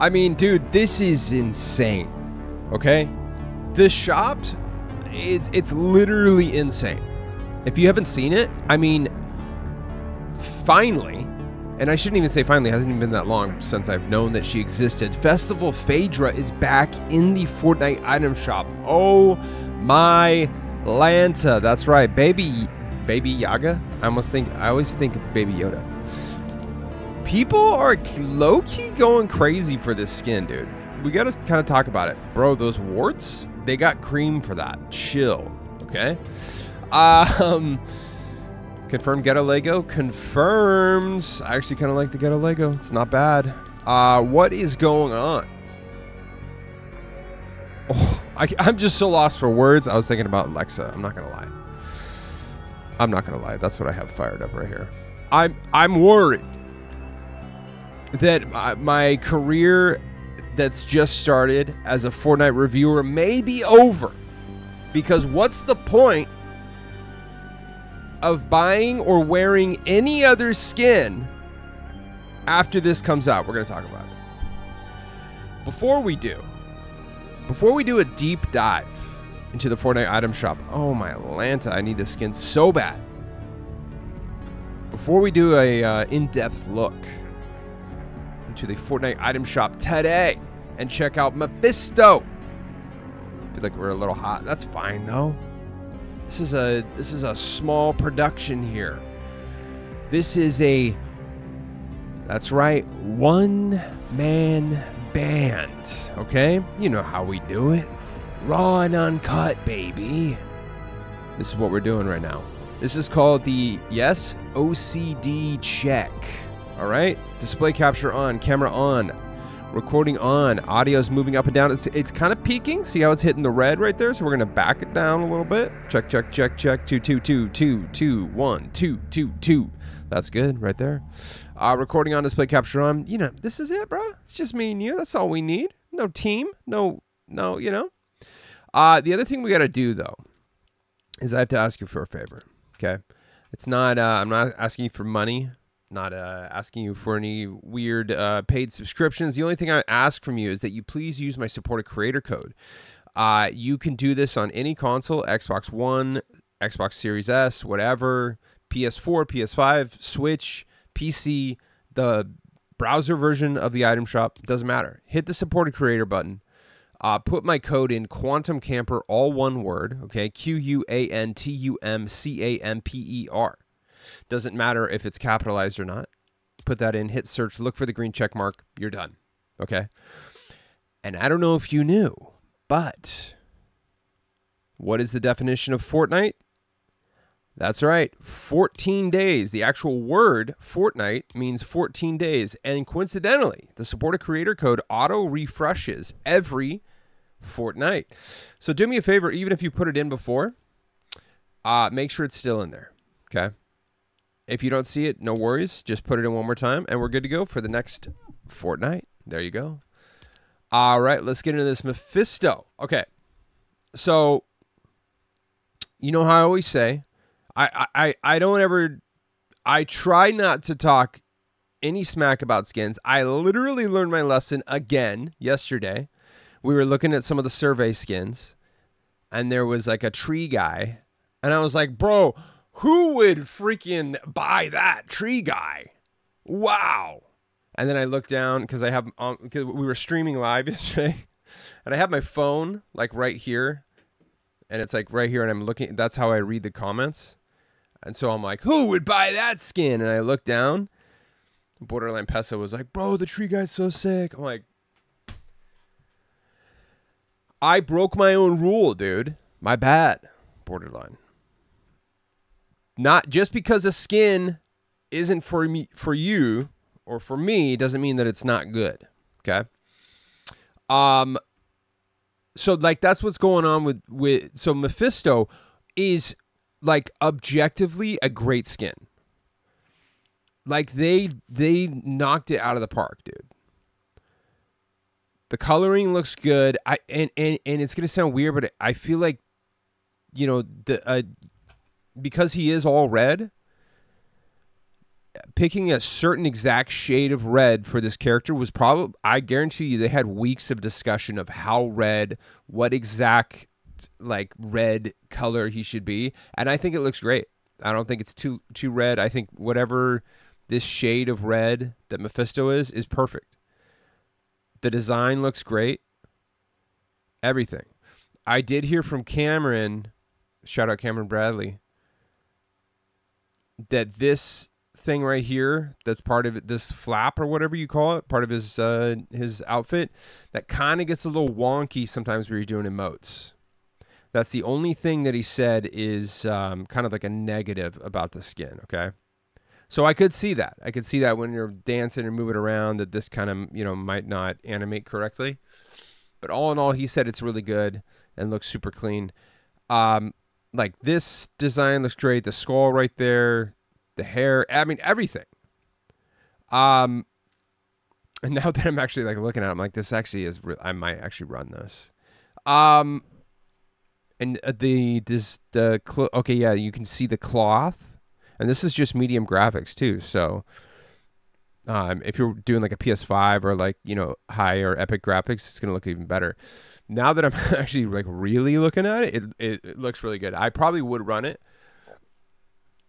I mean, dude, this is insane. Okay? This shop, it's it's literally insane. If you haven't seen it, I mean, finally, and I shouldn't even say finally, hasn't even been that long since I've known that she existed. Festival Phaedra is back in the Fortnite item shop. Oh my Lanta. That's right. Baby Baby Yaga? I almost think I always think of Baby Yoda. People are low-key going crazy for this skin, dude. We gotta kind of talk about it. Bro, those warts, they got cream for that. Chill. Okay? Um Confirmed ghetto Lego. Confirms. I actually kind of like the ghetto Lego. It's not bad. Uh, what is going on? Oh, I, I'm just so lost for words. I was thinking about Alexa. I'm not gonna lie. I'm not gonna lie. That's what I have fired up right here. I'm I'm worried that my, career that's just started as a Fortnite reviewer may be over. Because what's the point of buying or wearing any other skin after this comes out. We're going to talk about it. Before we do, before we do a deep dive into the Fortnite item shop, oh my Atlanta, I need the skin so bad. Before we do a uh, in-depth look into the Fortnite item shop today and check out Mephisto. Feel like we're a little hot. That's fine though. This is a this is a small production here. This is a That's right, one man band, okay? You know how we do it. Raw and uncut, baby. This is what we're doing right now. This is called the yes OCD check. All right? Display capture on, camera on, recording on, audio's moving up and down. It's it's kind of peaking. See how it's hitting the red right there? So we're gonna back it down a little bit. Check, check, check, check. Two, two, two, two, two, one, two, two, two. That's good right there. Uh, recording on, display capture on. You know, this is it, bro. It's just me and you. That's all we need. No team. No, no. You know. Uh, the other thing we gotta do though is I have to ask you for a favor. Okay. It's not. Uh, I'm not asking you for money not uh, asking you for any weird uh, paid subscriptions. The only thing I ask from you is that you please use my supported creator code. Uh, you can do this on any console Xbox One, Xbox Series S, whatever, PS4, PS5, Switch, PC, the browser version of the item shop. Doesn't matter. Hit the supported creator button. Uh, put my code in Quantum Camper, all one word, okay? Q U A N T U M C A M P E R. Doesn't matter if it's capitalized or not. Put that in, hit search, look for the green check mark. You're done. Okay. And I don't know if you knew, but what is the definition of Fortnite? That's right, 14 days. The actual word Fortnite means 14 days. And coincidentally, the supported creator code auto refreshes every fortnight. So do me a favor, even if you put it in before, uh, make sure it's still in there. Okay. If you don't see it, no worries. Just put it in one more time, and we're good to go for the next fortnight. There you go. All right, let's get into this Mephisto. Okay, so you know how I always say, I I I don't ever, I try not to talk any smack about skins. I literally learned my lesson again yesterday. We were looking at some of the survey skins, and there was like a tree guy, and I was like, bro who would freaking buy that tree guy? Wow. And then I look down because I have um, we were streaming live yesterday, and I have my phone like right here, and it's like right here, and I'm looking. That's how I read the comments, and so I'm like, who would buy that skin? And I look down. Borderline Peso was like, bro, the tree guy's so sick. I'm like, I broke my own rule, dude. My bad. Borderline not just because a skin isn't for me for you or for me doesn't mean that it's not good. Okay. Um so like that's what's going on with with so Mephisto is like objectively a great skin. Like they they knocked it out of the park, dude. The coloring looks good. I and and, and it's gonna sound weird, but I feel like you know the uh, because he is all red, picking a certain exact shade of red for this character was probably I guarantee you they had weeks of discussion of how red, what exact like red color he should be, and I think it looks great. I don't think it's too too red. I think whatever this shade of red that Mephisto is is perfect. The design looks great. Everything. I did hear from Cameron, shout out Cameron Bradley, that this thing right here that's part of it, this flap or whatever you call it, part of his uh, his outfit, that kind of gets a little wonky sometimes when you're doing emotes. That's the only thing that he said is um, kind of like a negative about the skin. Okay, so I could see that. I could see that when you're dancing and moving around, that this kind of you know might not animate correctly. But all in all, he said it's really good and looks super clean. Um, like this design looks great. The skull right there, the hair. I mean everything. Um, and now that I'm actually like looking at, it, I'm like, this actually is. I might actually run this. Um, and uh, the this the okay yeah you can see the cloth, and this is just medium graphics too. So, um, if you're doing like a PS5 or like you know higher epic graphics, it's gonna look even better now that I'm actually like really looking at it, it, it, looks really good. I probably would run it.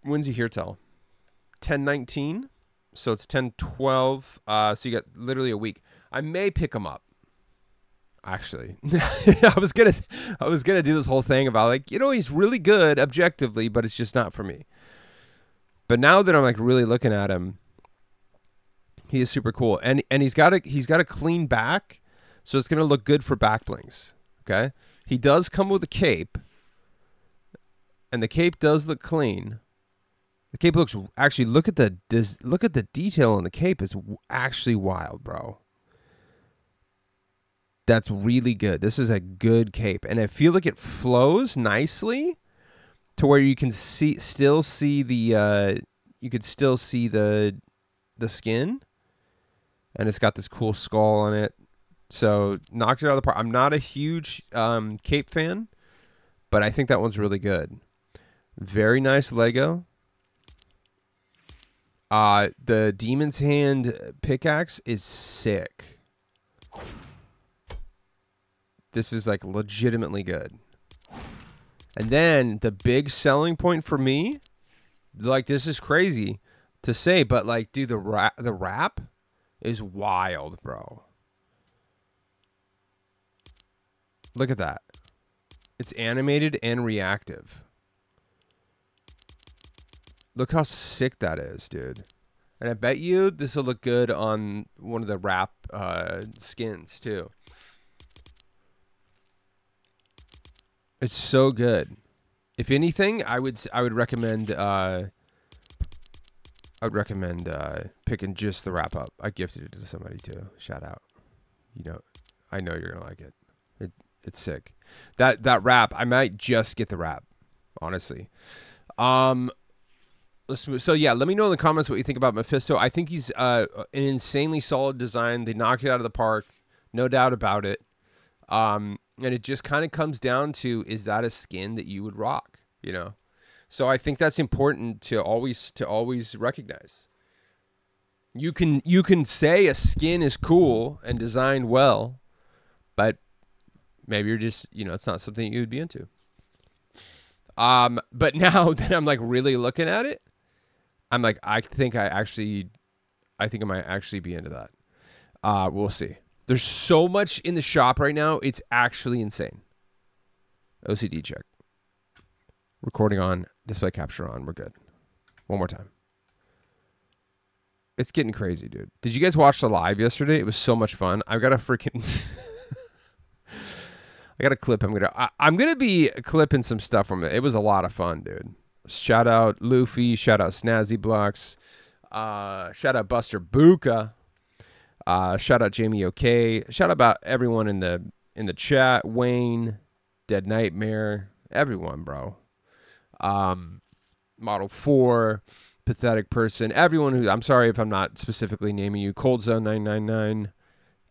When's he here till? 1019. So it's 1012. Uh, so you got literally a week. I may pick him up. Actually, I was gonna, I was gonna do this whole thing about like, you know, he's really good objectively, but it's just not for me. But now that I'm like really looking at him, he is super cool, and and he's got a he's got a clean back, so it's going to look good for back blings. Okay. He does come with a cape, and the cape does look clean. The cape looks actually look at the does look at the detail on the cape is actually wild, bro. That's really good. This is a good cape, and I feel like it flows nicely to where you can see still see the uh, you could still see the the skin, and it's got this cool skull on it. So knocked it out of the park. I'm not a huge um, Cape fan, but I think that one's really good. Very nice Lego. Uh, the Demon's Hand pickaxe is sick. This is like legitimately good. And then the big selling point for me, like this is crazy to say, but like, dude, the ra- the wrap is wild, bro. Look at that. It's animated and reactive. Look how sick that is, dude. And I bet you this will look good on one of the wrap uh, skins too. It's so good. If anything, I would I would recommend uh, I would recommend uh, picking just the wrap up. I gifted it to somebody too. Shout out. You know, I know you're gonna like it. It it's sick. That that wrap, I might just get the wrap, honestly. Um. So yeah, let me know in the comments what you think about Mephisto. I think he's uh, an insanely solid design. They knocked it out of the park, no doubt about it. Um, and it just kind of comes down to is that a skin that you would rock? You know. So I think that's important to always to always recognize. You can you can say a skin is cool and designed well, but maybe you're just you know it's not something you would be into. Um but now that i'm like really looking at it i'm like i think i actually i think i might actually be into that. Uh we'll see. There's so much in the shop right now it's actually insane. Ocd check. Recording on display capture on we're good one more time it's getting crazy dude did you guys watch the live yesterday it was so much fun i've got a freaking I got a clip. I'm gonna. I, am gonna be clipping some stuff from it. It was a lot of fun, dude. Shout out Luffy. Shout out Snazzy Blocks. Uh, shout out Buster Buka. Uh, shout out Jamie OK. Shout out about everyone in the in the chat. Wayne, Dead Nightmare, everyone, bro. Um, Model Four, pathetic person. Everyone who. I'm sorry if I'm not specifically naming you. Cold Zone 999.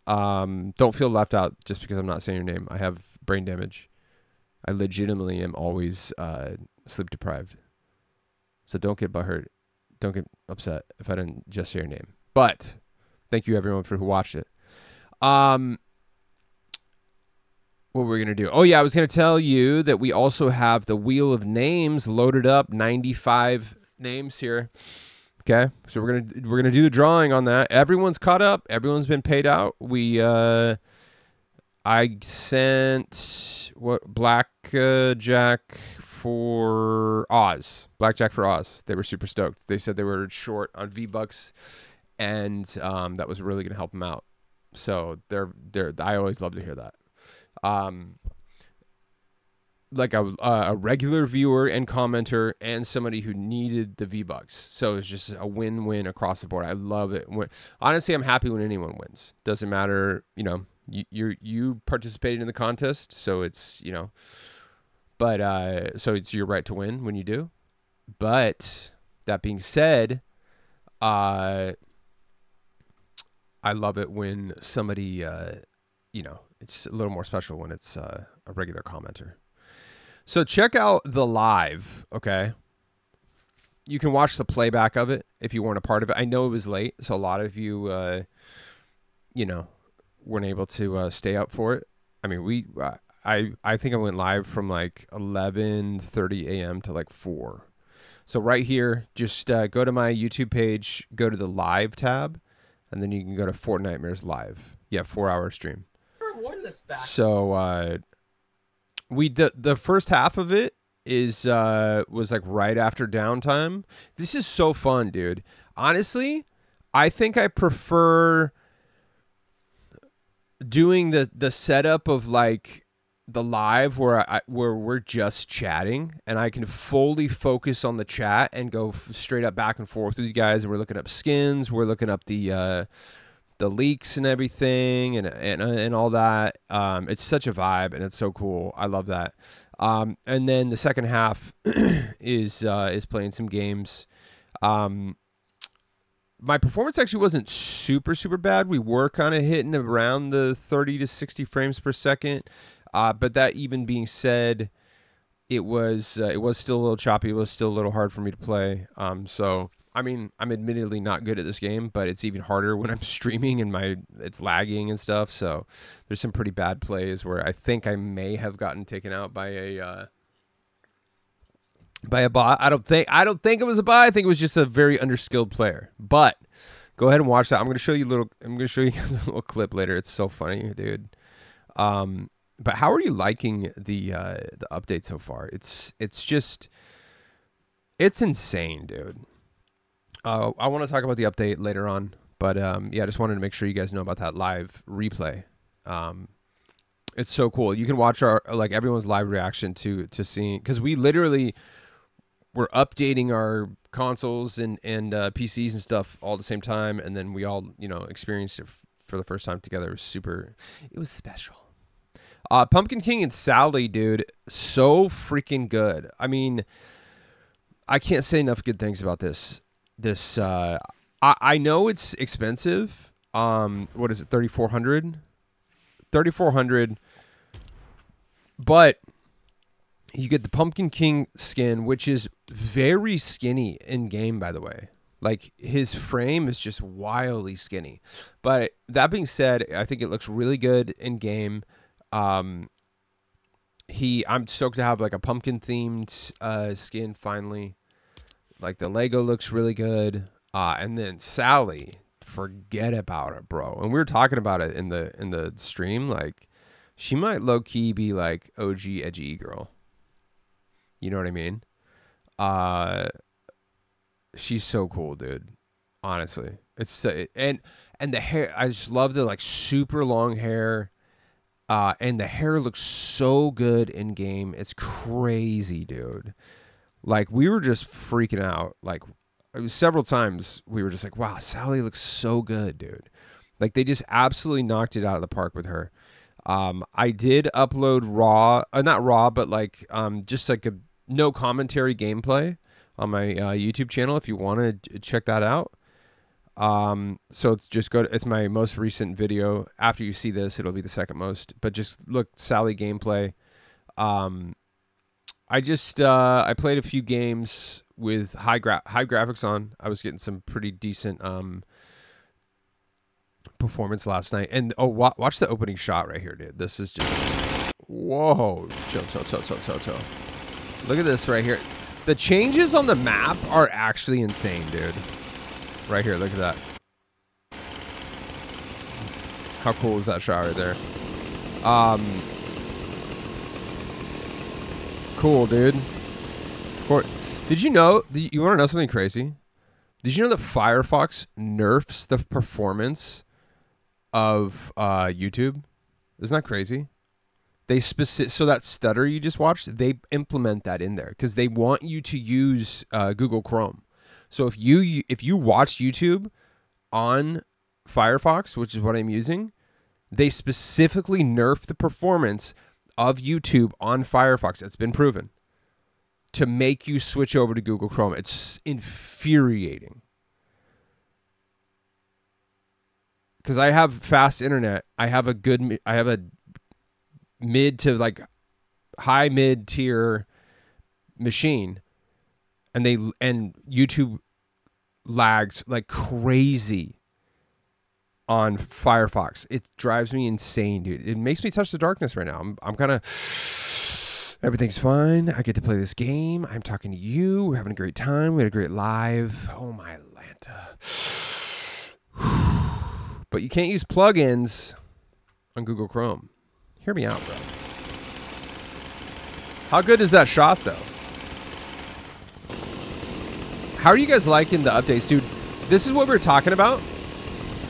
Um, don't feel left out just because I'm not saying your name. I have brain damage. I legitimately am always uh, sleep deprived. So don't get butthurt. don't get upset if I didn't just say your name. But thank you everyone for who watched it. Um, what were we gonna do? Oh yeah, I was gonna tell you that we also have the wheel of names loaded up, ninety-five names here. Okay, so we're gonna we're gonna do the drawing on that. Everyone's caught up. Everyone's been paid out. We uh, I sent what black uh, jack for Oz, blackjack for Oz. They were super stoked. They said they were short on V bucks, and um, that was really gonna help them out. So they're they're. I always love to hear that um, like a, a regular viewer and commenter and somebody who needed the V Bucks. So it's just a win win across the board. I love it. When, honestly, I'm happy when anyone wins. Doesn't matter, you know, you you you participated in the contest, so it's you know, but uh, so it's your right to win when you do. But that being said, uh, I love it when somebody uh, you know it's a little more special when it's uh, a regular commenter. So check out the live, okay? You can watch the playback of it if you weren't a part of it. I know it was late, so a lot of you, uh, you know, weren't able to uh, stay up for it. I mean, we, uh, I, I think I went live from like 11:30 a.m. to like four. So right here, just uh, go to my YouTube page, go to the live tab, and then you can go to Fortnitemares live. Yeah, four hour stream worn this back. So uh, we the the first half of it is uh was like right after downtime. This is so fun, dude. Honestly, I think I prefer doing the the setup of like the live where I where we're just chatting and I can fully focus on the chat and go straight up back and forth with you guys and we're looking up skins, we're looking up the uh the leaks and everything and and, and all that. Um, it's such a vibe and it's so cool. I love that. Um, and then the second half is uh, is playing some games. Um, my performance actually wasn't super super bad. We were kind of hitting around the 30 to 60 frames per second. Uh, but that even being said, it was uh, it was still a little choppy. It was still a little hard for me to play. Um, so I mean, I'm admittedly not good at this game, but it's even harder when I'm streaming and my it's lagging and stuff. So there's some pretty bad plays where I think I may have gotten taken out by a uh, by a bot. I don't think I don't think it was a bot. I think it was just a very underskilled player. But go ahead and watch that. I'm gonna show you little. I'm gonna show you guys a little clip later. It's so funny, dude. Um, but how are you liking the uh, the update so far? It's it's just it's insane, dude. Uh, I want to talk about the update later on, but um, yeah, I just wanted to make sure you guys know about that live replay. Um, it's so cool. You can watch our like everyone's live reaction to to seeing because we literally were updating our consoles and and uh, PCs and stuff all at the same time, and then we all you know experienced it for the first time together. It was super. It was special. Uh, Pumpkin King and Sally, dude, so freaking good. I mean, I can't say enough good things about this this uh I, I know it's expensive. Um what is it, thirty four hundred? Thirty four hundred but you get the Pumpkin King skin, which is very skinny in game, by the way. Like his frame is just wildly skinny. But that being said, I think it looks really good in game. Um, he, I'm stoked to have like a pumpkin themed uh, skin finally. Like the Lego looks really good. Uh, and then Sally, forget about it, bro. And we were talking about it in the in the stream. Like, she might low key be like OG edgy girl. You know what I mean? Uh, she's so cool, dude. Honestly, it's so, and and the hair. I just love the like super long hair. Uh, and the hair looks so good in game. It's crazy, dude. Like we were just freaking out. Like several times we were just like, "Wow, Sally looks so good, dude." Like they just absolutely knocked it out of the park with her. Um, I did upload raw, uh, not raw, but like um, just like a no commentary gameplay on my uh, YouTube channel if you want to check that out. Um, so it's just go. It's my most recent video. After you see this, it'll be the second most. But just look Sally gameplay. Um, I just uh, I played a few games with high gra- high graphics on. I was getting some pretty decent um, performance last night. And oh, wa- watch the opening shot right here, dude. This is just whoa, chill, chill, chill, chill, chill, chill. Look at this right here. The changes on the map are actually insane, dude. Right here, look at that. How cool is that shot right there? Um, cool, dude. Did you know? You want to know something crazy? Did you know that Firefox nerfs the performance of uh, YouTube? Isn't that crazy? They specific so that stutter you just watched, they implement that in there because they want you to use uh, Google Chrome. So if you if you watch YouTube on Firefox, which is what I'm using, they specifically nerf the performance of YouTube on Firefox. It's been proven to make you switch over to Google Chrome. It's infuriating. Cuz I have fast internet. I have a good I have a mid to like high mid tier machine and they and YouTube lags like crazy on Firefox. It drives me insane, dude. It makes me touch the darkness right now. I'm I'm kind of everything's fine. I get to play this game. I'm talking to you. We're having a great time. We had a great live. Oh my Atlanta. but you can't use plugins on Google Chrome. Hear me out, bro. How good is that shot though? How are you guys liking the updates, dude? This is what we are talking about.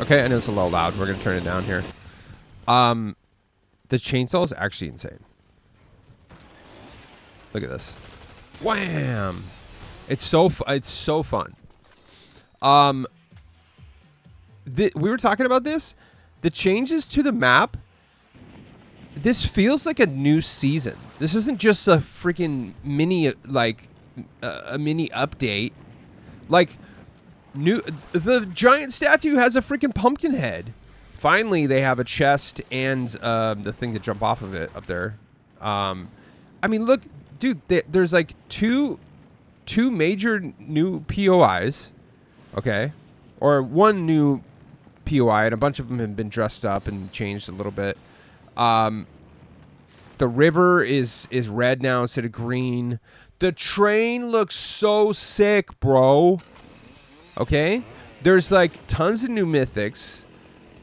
Okay, I know it's a little loud. We're gonna turn it down here. Um, the chainsaw is actually insane. Look at this. Wham! It's so it's so fun. Um, we were talking about this. The changes to the map. This feels like a new season. This isn't just a freaking mini like uh, a mini update. Like new the giant statue has a freaking pumpkin head. Finally, they have a chest and um, the thing to jump off of it up there. Um, I mean, look, dude. Th there's like two, two major new POIs, okay, or one new POI, and a bunch of them have been dressed up and changed a little bit. Um, the river is is red now instead of green. The train looks so sick, bro. Okay? There's like tons of new mythics,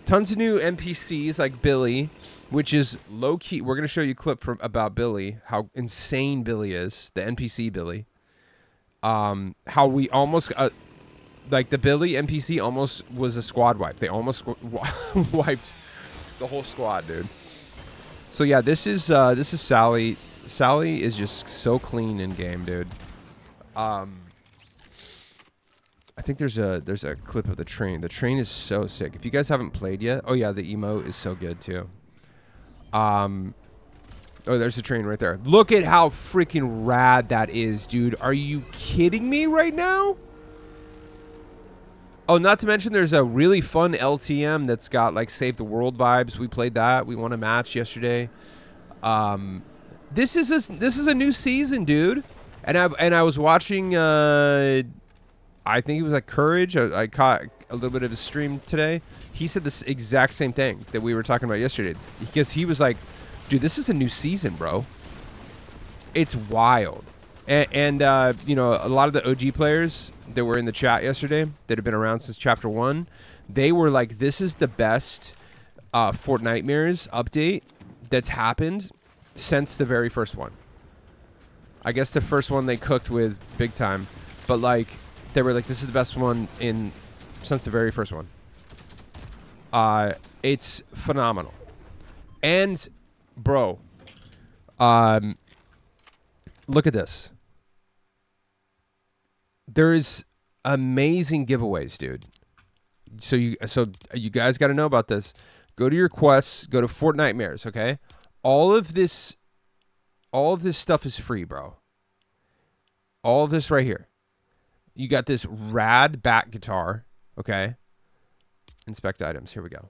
tons of new NPCs like Billy, which is low key. We're gonna show you a clip from about Billy, how insane Billy is, the NPC Billy. Um, how we almost uh, like the Billy NPC almost was a squad wipe. They almost wiped the whole squad, dude. So yeah, this is uh, this is Sally. Sally is just so clean in game, dude. Um, I think there's a there's a clip of the train. The train is so sick. If you guys haven't played yet, oh yeah, the emo is so good too. Um, oh, there's the train right there. Look at how freaking rad that is, dude. Are you kidding me right now? Oh, not to mention there's a really fun LTM that's got like Save the World vibes. We played that. We won a match yesterday. Um, this is a, this is a new season, dude. And I and I was watching. Uh, I think it was like Courage. I, I, caught a little bit of his stream today. He said this exact same thing that we were talking about yesterday because he was like, dude, this is a new season, bro. It's wild. And, and uh, you know, a lot of the OG players that were in the chat yesterday that have been around since chapter one, they were like, this is the best uh, Fortnitemares update that's happened since the very first one. I guess the first one they cooked with big time, but like they were like, this is the best one in since the very first one. Uh, it's phenomenal. And, bro, um, look at this. There's amazing giveaways, dude. So you, so you guys got to know about this. Go to your quests. Go to Fortnitemares. Okay, all of this, all of this stuff is free, bro. All of this right here you got this rad back guitar. Okay. Inspect items. Here we go.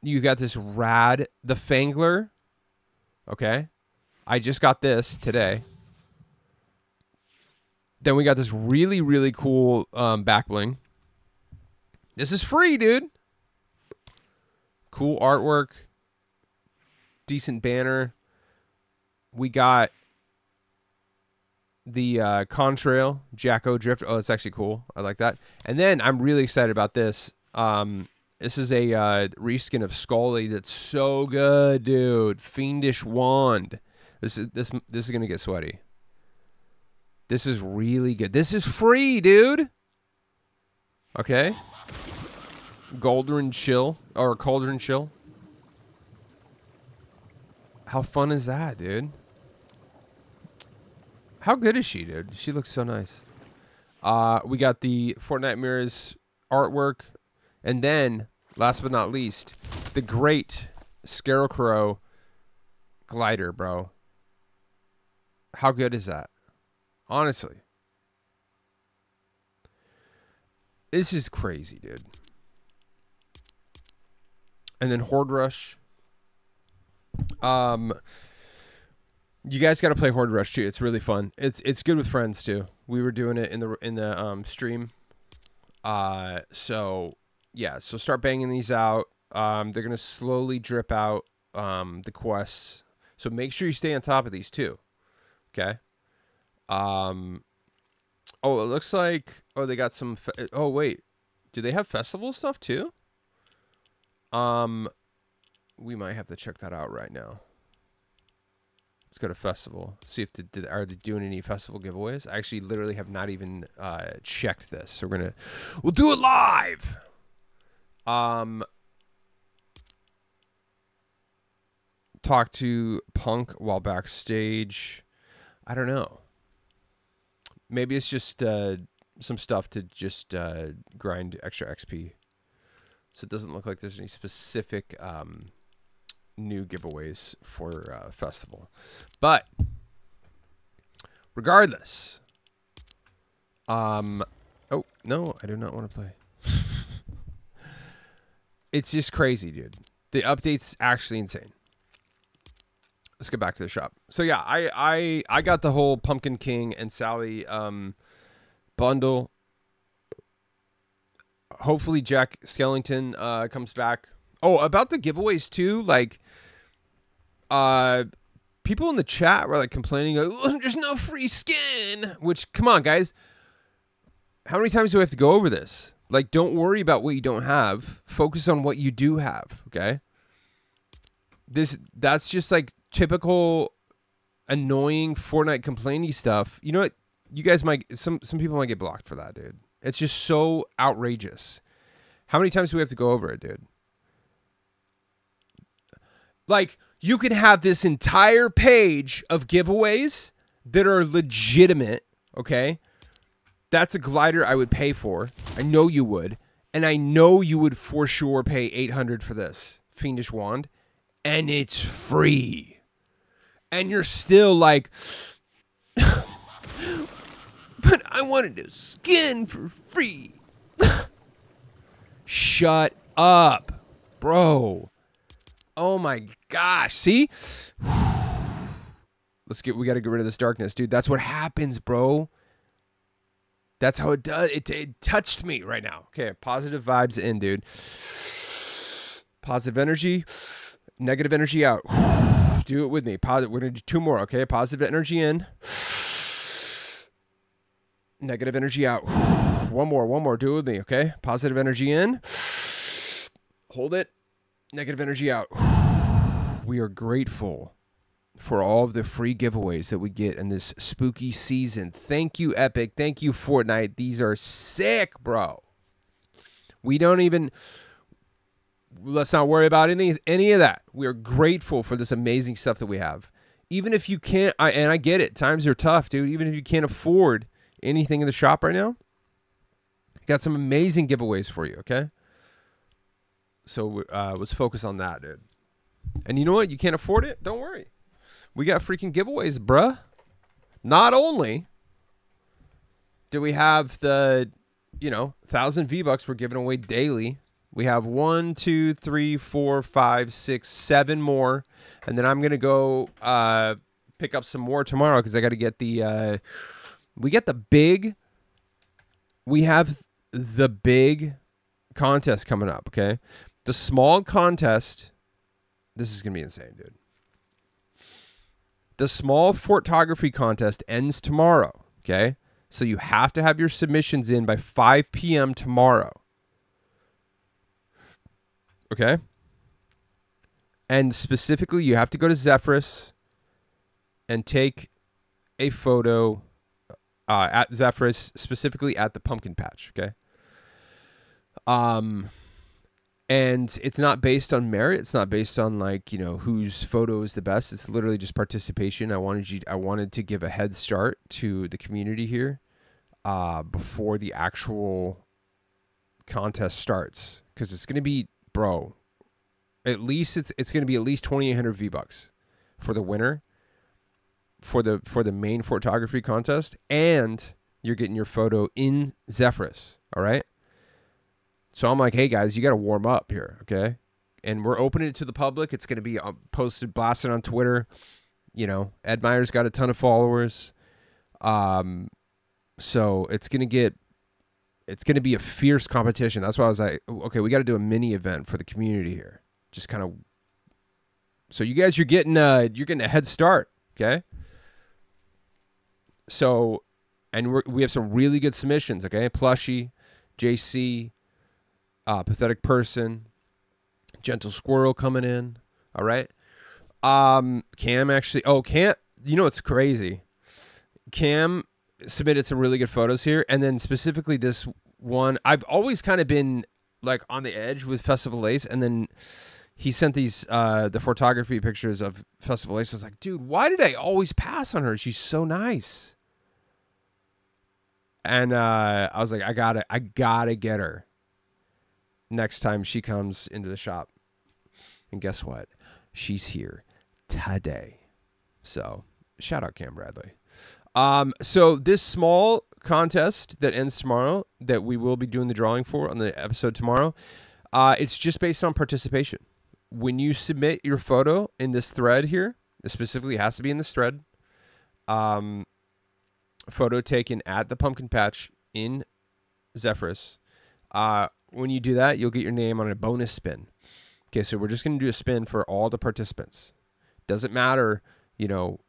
You got this rad, the Fangler. Okay. I just got this today. Then we got this really, really cool um, back bling. This is free, dude. Cool artwork. Decent banner. We got the uh, Contrail Jacko Drift. Oh, that's actually cool. I like that. And then I'm really excited about this. Um, this is a uh, reskin of Scully that's so good, dude. Fiendish Wand. This is this this is gonna get sweaty. This is really good. This is free, dude. Okay. Golden Chill or Cauldron Chill. How fun is that, dude? How good is she, dude? She looks so nice. Uh, we got the Fortnitemares artwork. And then, last but not least, the great Scarecrow glider, bro. How good is that? Honestly. This is crazy, dude. And then Horde Rush. Um you guys got to play Horde Rush too. It's really fun. It's it's good with friends too. We were doing it in the in the um stream. Uh so yeah, so start banging these out. Um they're to slowly drip out um the quests. So make sure you stay on top of these too. Okay? Um Oh, it looks like oh they got some Oh, wait. Do they have festival stuff too? Um we might have to check that out right now. Let's go to festival. See if they, are they doing any festival giveaways. I actually literally have not even uh, checked this, so we're gonna we'll do it live. Um, talk to Punk while backstage. I don't know. Maybe it's just uh, some stuff to just uh, grind extra XP. So it doesn't look like there's any specific um, new giveaways for uh, festival. But regardless, um, oh no, I do not want to play. it's just crazy, dude. The update's actually insane. Let's get back to the shop. So yeah, I I I got the whole Pumpkin King and Sally um bundle. Hopefully Jack Skellington uh comes back Oh, about the giveaways too, like uh people in the chat were like complaining there's no free skin, which come on, guys. How many times do we have to go over this? Like don't worry about what you don't have. Focus on what you do have, okay? This that's just like typical annoying Fortnite complaining stuff. You know what? You guys might some some people might get blocked for that, dude. It's just so outrageous. How many times do we have to go over it, dude? Like you can have this entire page of giveaways that are legitimate, okay? That's a glider I would pay for. I know you would. And I know you would for sure pay 800 for this Fiendish Wand. And it's free. And you're still like, but I wanted a skin for free. Shut up, bro. Oh my gosh. See? Let's get we got to get rid of this darkness, dude. That's what happens, bro. That's how it does. It, it touched me right now. Okay, positive vibes in, dude. Positive energy, negative energy out. Do it with me. Positive. We're gonna do two more. Okay, positive energy in, negative energy out. One more. One more. Do it with me. Okay, positive energy in. Hold it negative energy out. We are grateful for all of the free giveaways that we get in this spooky season. Thank you, Epic. Thank you, Fortnite. These are sick, bro. We don't even let's not worry about any any of that. We are grateful for this amazing stuff that we have. Even if you can't I, and I get it, times are tough, dude. Even if you can't afford anything in the shop right now, got some amazing giveaways for you, okay? So uh, let's focus on that, dude. And you know what? You can't afford it? Don't worry. We got freaking giveaways, bruh. Not only do we have the, you know, thousand V bucks we're giving away daily. We have one, two, three, four, five, six, seven more, and then I'm gonna go uh, pick up some more tomorrow because I got to get the. Uh, we get the big. We have the big contest coming up. Okay, the small contest. This is gonna be insane, dude. The small photography contest ends tomorrow. Okay, so you have to have your submissions in by 5 p.m. tomorrow. Okay. And specifically, you have to go to Zephyrus and take a photo uh, at Zephyrus, specifically at the pumpkin patch. Okay. Um, and it's not based on merit. It's not based on like you know whose photo is the best. It's literally just participation. I wanted you. I wanted to give a head start to the community here, uh, before the actual contest starts because it's gonna be, bro. At least it's it's gonna be at least twenty eight hundred V bucks for the winner for the for the main photography contest, and you're getting your photo in Zephyrus. All right. So I'm like, hey guys, you got to warm up here, okay? And we're opening it to the public. It's going to be um, posted, blasted on Twitter. You know, Ed Meyer's got a ton of followers. Um, so it's going to get, it's going to be a fierce competition. That's why I was like, okay, we got to do a mini event for the community here. Just kind of. So you guys, you're getting, uh, you're getting a head start, okay? So, and we we have some really good submissions. Okay, Plushy, JC, uh, pathetic person, gentle squirrel coming in. All right. Um, Cam actually. Oh, Cam. You know it's crazy. Cam submitted some really good photos here, and then specifically this one. I've always kind of been like on the edge with Festival Lace, and then he sent these uh the photography pictures of Festival Lace. I was like, dude, why did I always pass on her? She's so nice. And uh I was like, I gotta I gotta get her next time she comes into the shop. And guess what? She's here today. So shout out Cam Bradley. Um, so this small contest that ends tomorrow that we will be doing the drawing for on the episode tomorrow, uh, it's just based on participation. When you submit your photo in this thread here, it specifically has to be in this thread. Um, photo taken at the pumpkin patch in Zephyrus. Uh, when you do that, you'll get your name on a bonus spin. Okay, so we're just going to do a spin for all the participants. Doesn't matter, you know,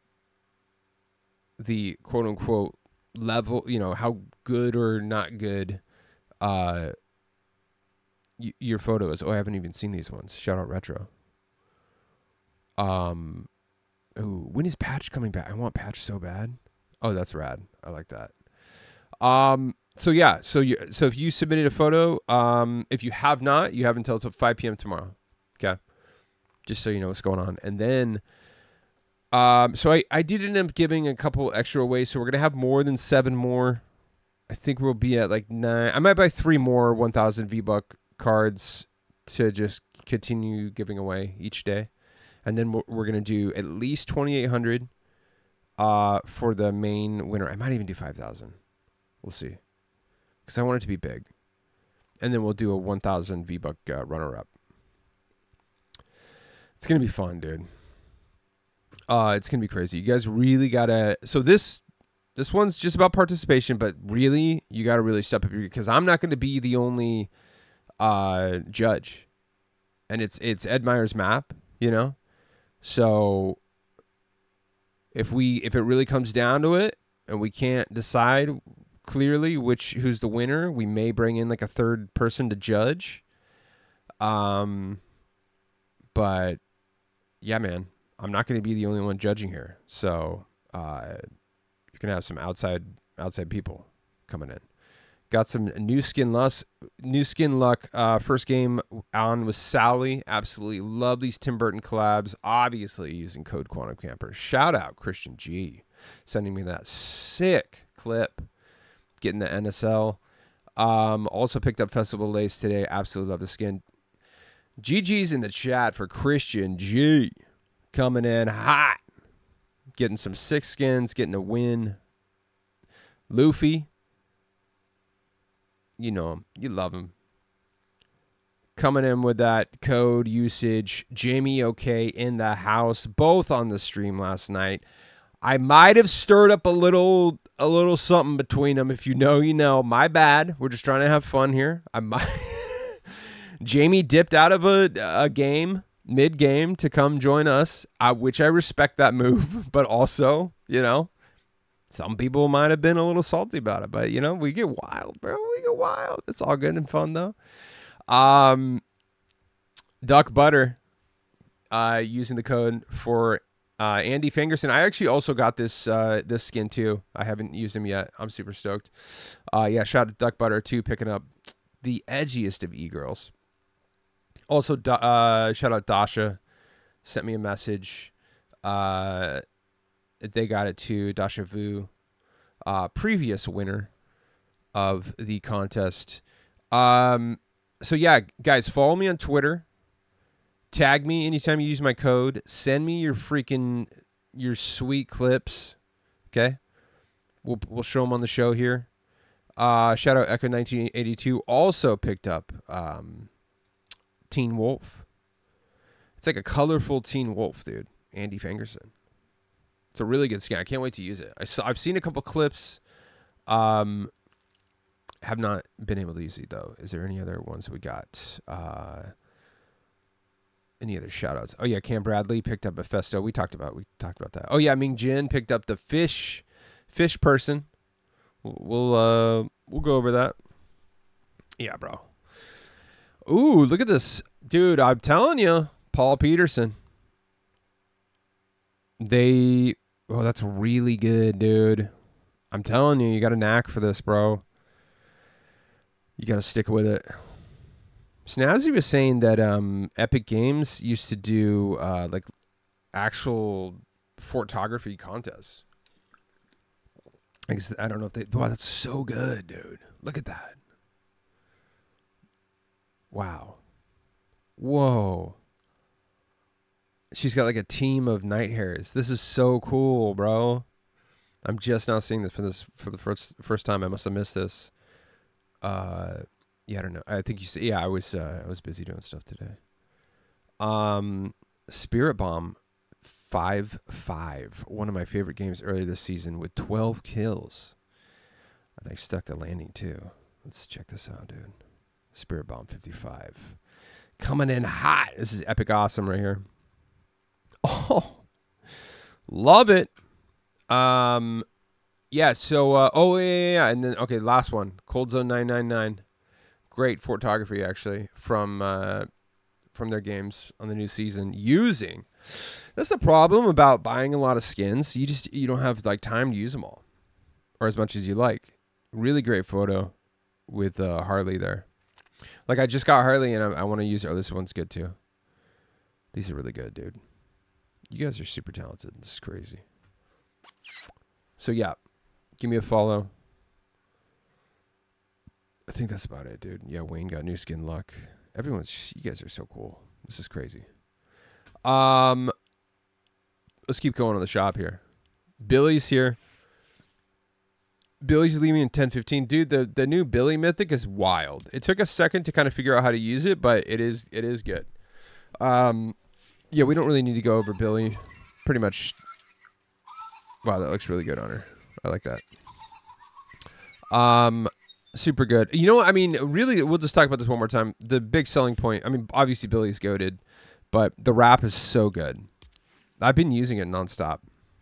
the quote unquote level, you know, how good or not good uh your photo is. Oh, I haven't even seen these ones. Shout out retro. Um ooh, when is Patch coming back? I want Patch so bad. Oh, that's rad. I like that. Um so yeah, so you so if you submitted a photo, um, if you have not, you have until 5 p.m. tomorrow. Okay, just so you know what's going on, and then, um, so I I did end up giving a couple extra away, so we're gonna have more than seven more. I think we'll be at like nine. I might buy three more 1,000 V Buck cards to just continue giving away each day, and then we're, we're gonna do at least 2,800, uh, for the main winner. I might even do 5,000. We'll see because I want it to be big. And then we'll do a 1,000 V Buck uh, runner up. It's going to be fun, dude. Uh, it's going to be crazy. You guys really got to. So this. This one's just about participation, but really, you got to really step up because I'm not going to be the only uh, judge, and it's it's Ed Meyer's map, you know. So if we if it really comes down to it, and we can't decide clearly which who's the winner. We may bring in like a third person to judge. Um but yeah, man, I'm not going to be the only one judging here. So, uh you're going to have some outside outside people coming in. Got some new skin luck. New skin luck. Uh, first game on with Sally. Absolutely love these Tim Burton collabs. Obviously using code Quantum Camper. Shout out Christian G, sending me that sick clip getting the NSL. Um, also picked up Festival Lace today. Absolutely love the skin. GG's in the chat for Christian G. Coming in hot. Getting some six skins, getting a win. Luffy. You know him. You love him. Coming in with that code usage. Jamie OK in the house. Both on the stream last night. I might have stirred up a little a little something between them. If you know, you know. My bad. We're just trying to have fun here. I might. Jamie dipped out of a a game mid game to come join us, uh, which I respect that move, but also, you know, some people might have been a little salty about it, but you know, we get wild, bro. We get wild. It's all good and fun though. Um, duck butter, uh, using the code for uh, Andy Fingerson. I actually also got this uh, this skin too. I haven't used him yet. I'm super stoked. Uh, yeah, shout out Duck Butter too, picking up the edgiest of e girls. Also, uh, shout out Dasha, sent me a message. Uh, they got it too. Dasha Vu, uh, previous winner of the contest. Um, so yeah, guys, follow me on Twitter. Tag me anytime you use my code. Send me your freaking your sweet clips. Okay, we'll we'll show them on the show here. Uh, shout out Echo 1982 also picked up um, Teen Wolf. It's like a colorful Teen Wolf, dude. Andy Fingerson. It's a really good skin. I can't wait to use it. I saw, I've seen a couple clips. Um, have not been able to use it though. Is there any other ones we got? Uh, any other shout outs? Oh yeah, Cam Bradley picked up Mephisto. We talked about we talked about that. Oh yeah, Ming Jin picked up the fish fish person. We'll, we'll uh we'll go over that. Yeah, bro. Ooh, look at this. Dude, I'm telling you, Paul Peterson. They Oh, that's really good, dude. I'm telling you, you got a knack for this, bro. You got to stick with it. Snazzy was saying that um, Epic Games used to do uh, like actual photography contests. I I don't know if they. Wow, that's so good, dude. Look at that. Wow. Whoa. She's got like a team of night hares. This is so cool, bro. I'm just now seeing this for this for the first first time. I must have missed this. Uh, yeah, I don't know. I think you said yeah. I was uh, I was busy doing stuff today. Um, Spirit Bomb, five five. One of my favorite games earlier this season with 12 kills. I think stuck the landing too. Let's check this out, dude. Spirit Bomb 55. Coming in hot. This is epic awesome right here. Oh, love it. Um, yeah. So, uh, oh yeah, yeah, yeah, and then okay, last one, Cold Zone nine nine nine. Great photography actually from uh, from their games on the new season using. That's the problem about buying a lot of skins. You just you don't have like time to use them all, or as much as you like. Really great photo with uh, Harley there. Like I just got Harley and I, I want to use it. Oh, this one's good too. These are really good, dude. You guys are super talented. This is crazy. So yeah, give me a follow. I think that's about it, dude. Yeah, Wayne got new skin luck. Everyone's you guys are so cool. This is crazy. Um let's keep going on the shop here. Billy's here. Billy's leaving in 1015. Dude, the, the new Billy Mythic is wild. It took a second to kind of figure out how to use it, but it is it is good. Um yeah, we don't really need to go over Billy. Pretty much. Wow, that looks really good on her. I like that. Um, super good. You know, I mean, really, we'll just talk about this one more time. The big selling point. I mean, obviously Billy's goaded, but the wrap is so good. I've been using it nonstop.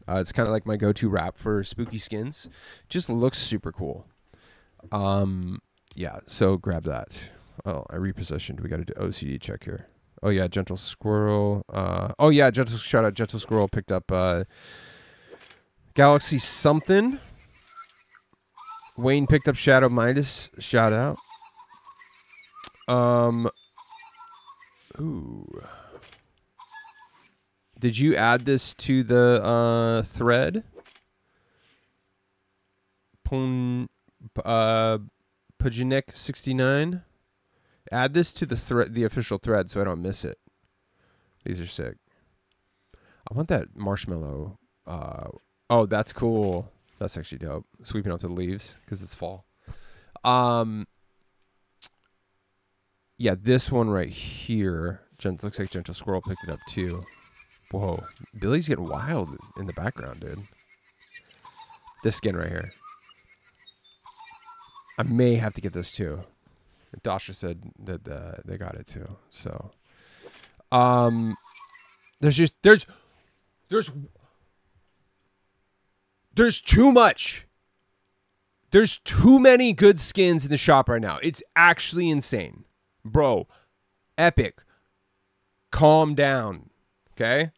Uh, it's kind of like my go-to wrap for spooky skins. Just looks super cool. Um, yeah. So grab that. Oh, I repositioned. We got to do OCD check here. Oh yeah, Gentle Squirrel. Uh, oh yeah, Gentle shout out Gentle Squirrel picked up uh, Galaxy something. Wayne picked up Shadow Midas. Shout out. Um. Ooh. Did you add this to the uh, thread? Pun, uh, Pujanik sixty nine. Add this to the thread, the official thread, so I don't miss it. These are sick. I want that marshmallow. Uh, oh, that's cool. That's actually dope. Sweeping out the leaves because it's fall. Um, yeah, this one right here. Gent looks like Gentle Squirrel picked it up too. Whoa, Billy's getting wild in the background, dude. This skin right here. I may have to get this too. Dasha said that uh, they got it too. So, um, there's just there's there's there's too much. There's too many good skins in the shop right now. It's actually insane, bro. Epic. Calm down, okay?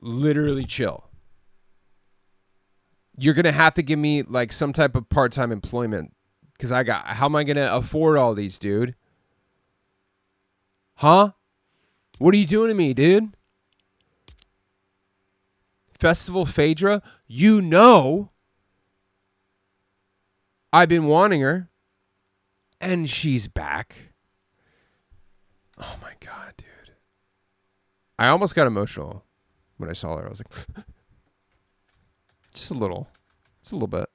Literally chill you're gonna have to give me like some type of part-time employment because i got how am i gonna afford all these dude huh what are you doing to me dude festival phaedra you know i've been wanting her and she's back oh my god dude i almost got emotional when i saw her i was like Just a little. Just a little bit.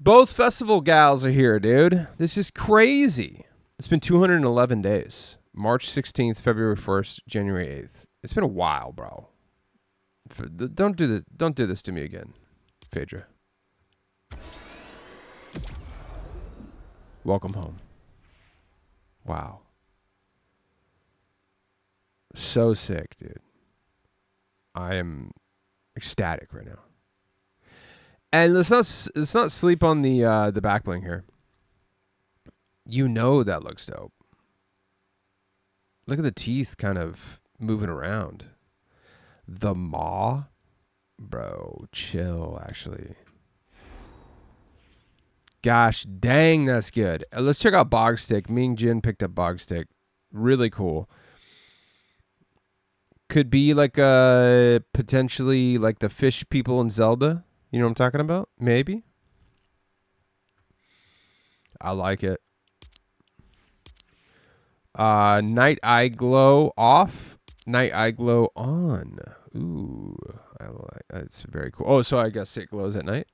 Both festival gals are here, dude. This is crazy. It's been 211 days. March 16th, February 1st, January 8th. It's been a while, bro. Don't do this. Don't do this to me again, Phaedra. Welcome home. Wow. So sick, dude. I am ecstatic right now. And let's not let's not sleep on the uh, the back bling here. You know that looks dope. Look at the teeth kind of moving around. The maw, bro, chill. Actually, gosh, dang, that's good. Uh, let's check out Bogstick. Ming Jin picked up Bogstick. Really cool could be like a potentially like the fish people in Zelda. You know what I'm talking about? Maybe. I like it. Uh, night eye glow off, night eye glow on. Ooh, I like. It's very cool. Oh, so I guess it glows at night.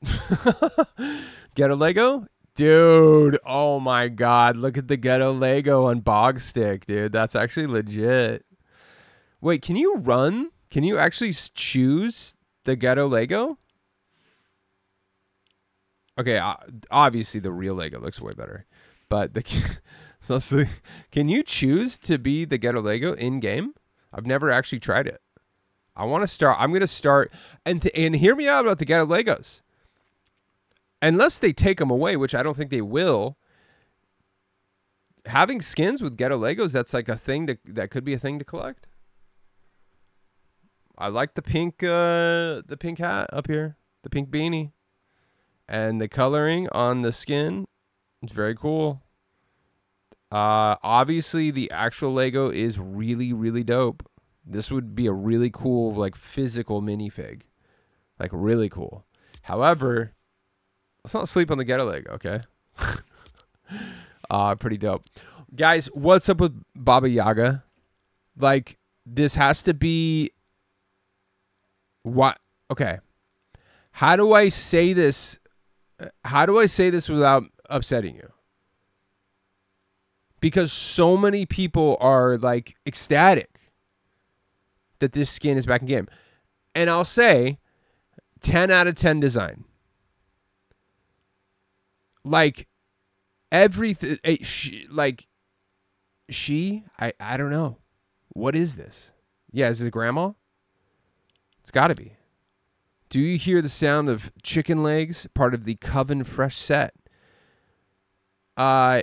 ghetto Lego, dude. Oh my God! Look at the ghetto Lego on Bog Stick, dude. That's actually legit. Wait, can you run? Can you actually choose the ghetto Lego? Okay, uh, obviously the real Lego looks way better, but the so can you choose to be the ghetto Lego in game? I've never actually tried it. I want to start. I'm gonna start and and hear me out about the ghetto Legos. Unless they take them away, which I don't think they will. Having skins with ghetto Legos, that's like a thing to, that could be a thing to collect. I like the pink uh the pink hat up here, the pink beanie. And the coloring on the skin, it's very cool. Uh obviously the actual Lego is really really dope. This would be a really cool like physical minifig. Like really cool. However, let's not sleep on the ghetto Lego, okay? uh pretty dope. Guys, what's up with Baba Yaga? Like this has to be what? Okay. How do I say this? How do I say this without upsetting you? Because so many people are like ecstatic that this skin is back in game. And I'll say 10 out of 10 design. Like everything eh, like she I I don't know. What is this? Yeah, is it grandma? It's got to be. Do you hear the sound of chicken legs, part of the Coven Fresh set? Uh,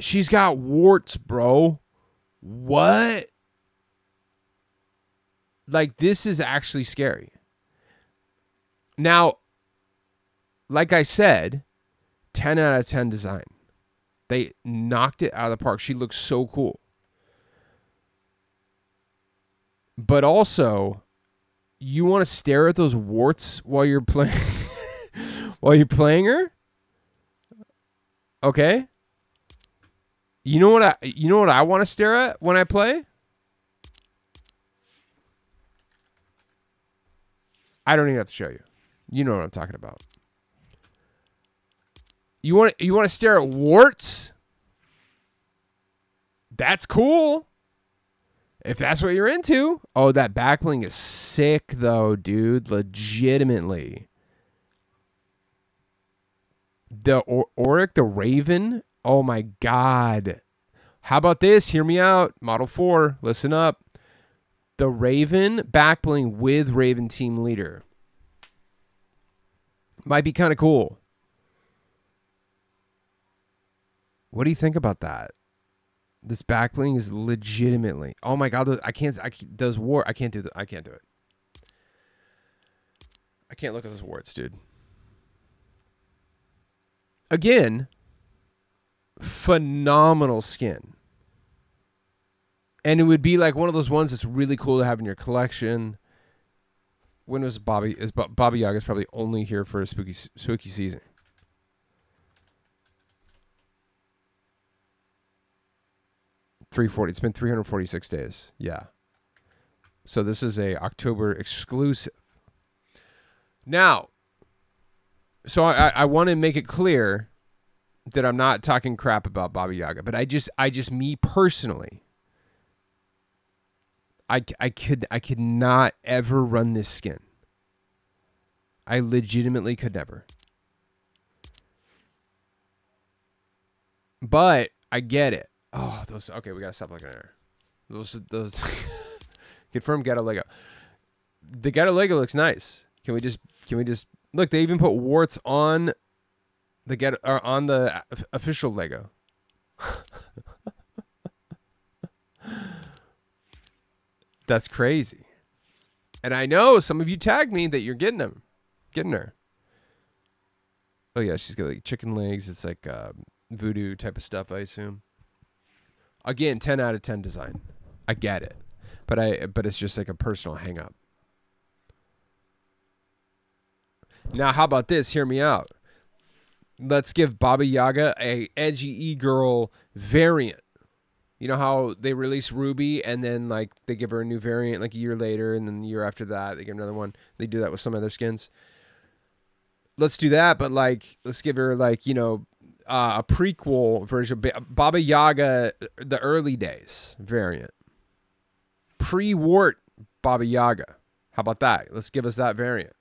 she's got warts, bro. What? Like, this is actually scary. Now, like I said, 10 out of 10 design. They knocked it out of the park. She looks so cool. but also you want to stare at those warts while you're playing while you're playing her okay you know what i you know what i want to stare at when i play i don't even have to show you you know what i'm talking about you want you want to stare at warts that's cool If that's what you're into. Oh, that backbling is sick though, dude. Legitimately. The or- Auric the Raven. Oh my god. How about this? Hear me out. Model 4, listen up. The Raven backbling with Raven team leader. Might be kind of cool. What do you think about that? This backbling is legitimately. Oh my god, I can't. I can't- those war. I can't do. The, I can't do it. I can't look at those warts, dude. Again, phenomenal skin. And it would be like one of those ones that's really cool to have in your collection. When was Bobby? Is Bo- Bobby Yaga's probably only here for a spooky spooky season? Three forty. It's been three hundred forty six days. Yeah. So this is a October exclusive. Now, so I, I want to make it clear that I'm not talking crap about Baba Yaga, but I just I just me personally I, I could I could not ever run this skin. I legitimately could never. But I get it. Oh, those okay, we gotta stop looking at her. Those those confirm ghetto Lego. The ghetto Lego looks nice. Can we just can we just look? They even put warts on the get or on the official Lego. That's crazy. And I know some of you tagged me that you're getting them, getting her. Oh yeah, she's got like chicken legs. It's like uh, voodoo type of stuff, I assume. Again, ten out of ten design. I get it, but I but it's just like a personal hang up. Now, how about this? Hear me out. Let's give Baba Yaga a edgy e girl variant. You know how they release Ruby and then like they give her a new variant like a year later, and then the year after that they give another one. They do that with some other skins. Let's do that, but like let's give her like you know uh, a prequel version, Ba- Baba Yaga, the early days variant, pre-wart Baba Yaga. How about that? Let's give us that variant.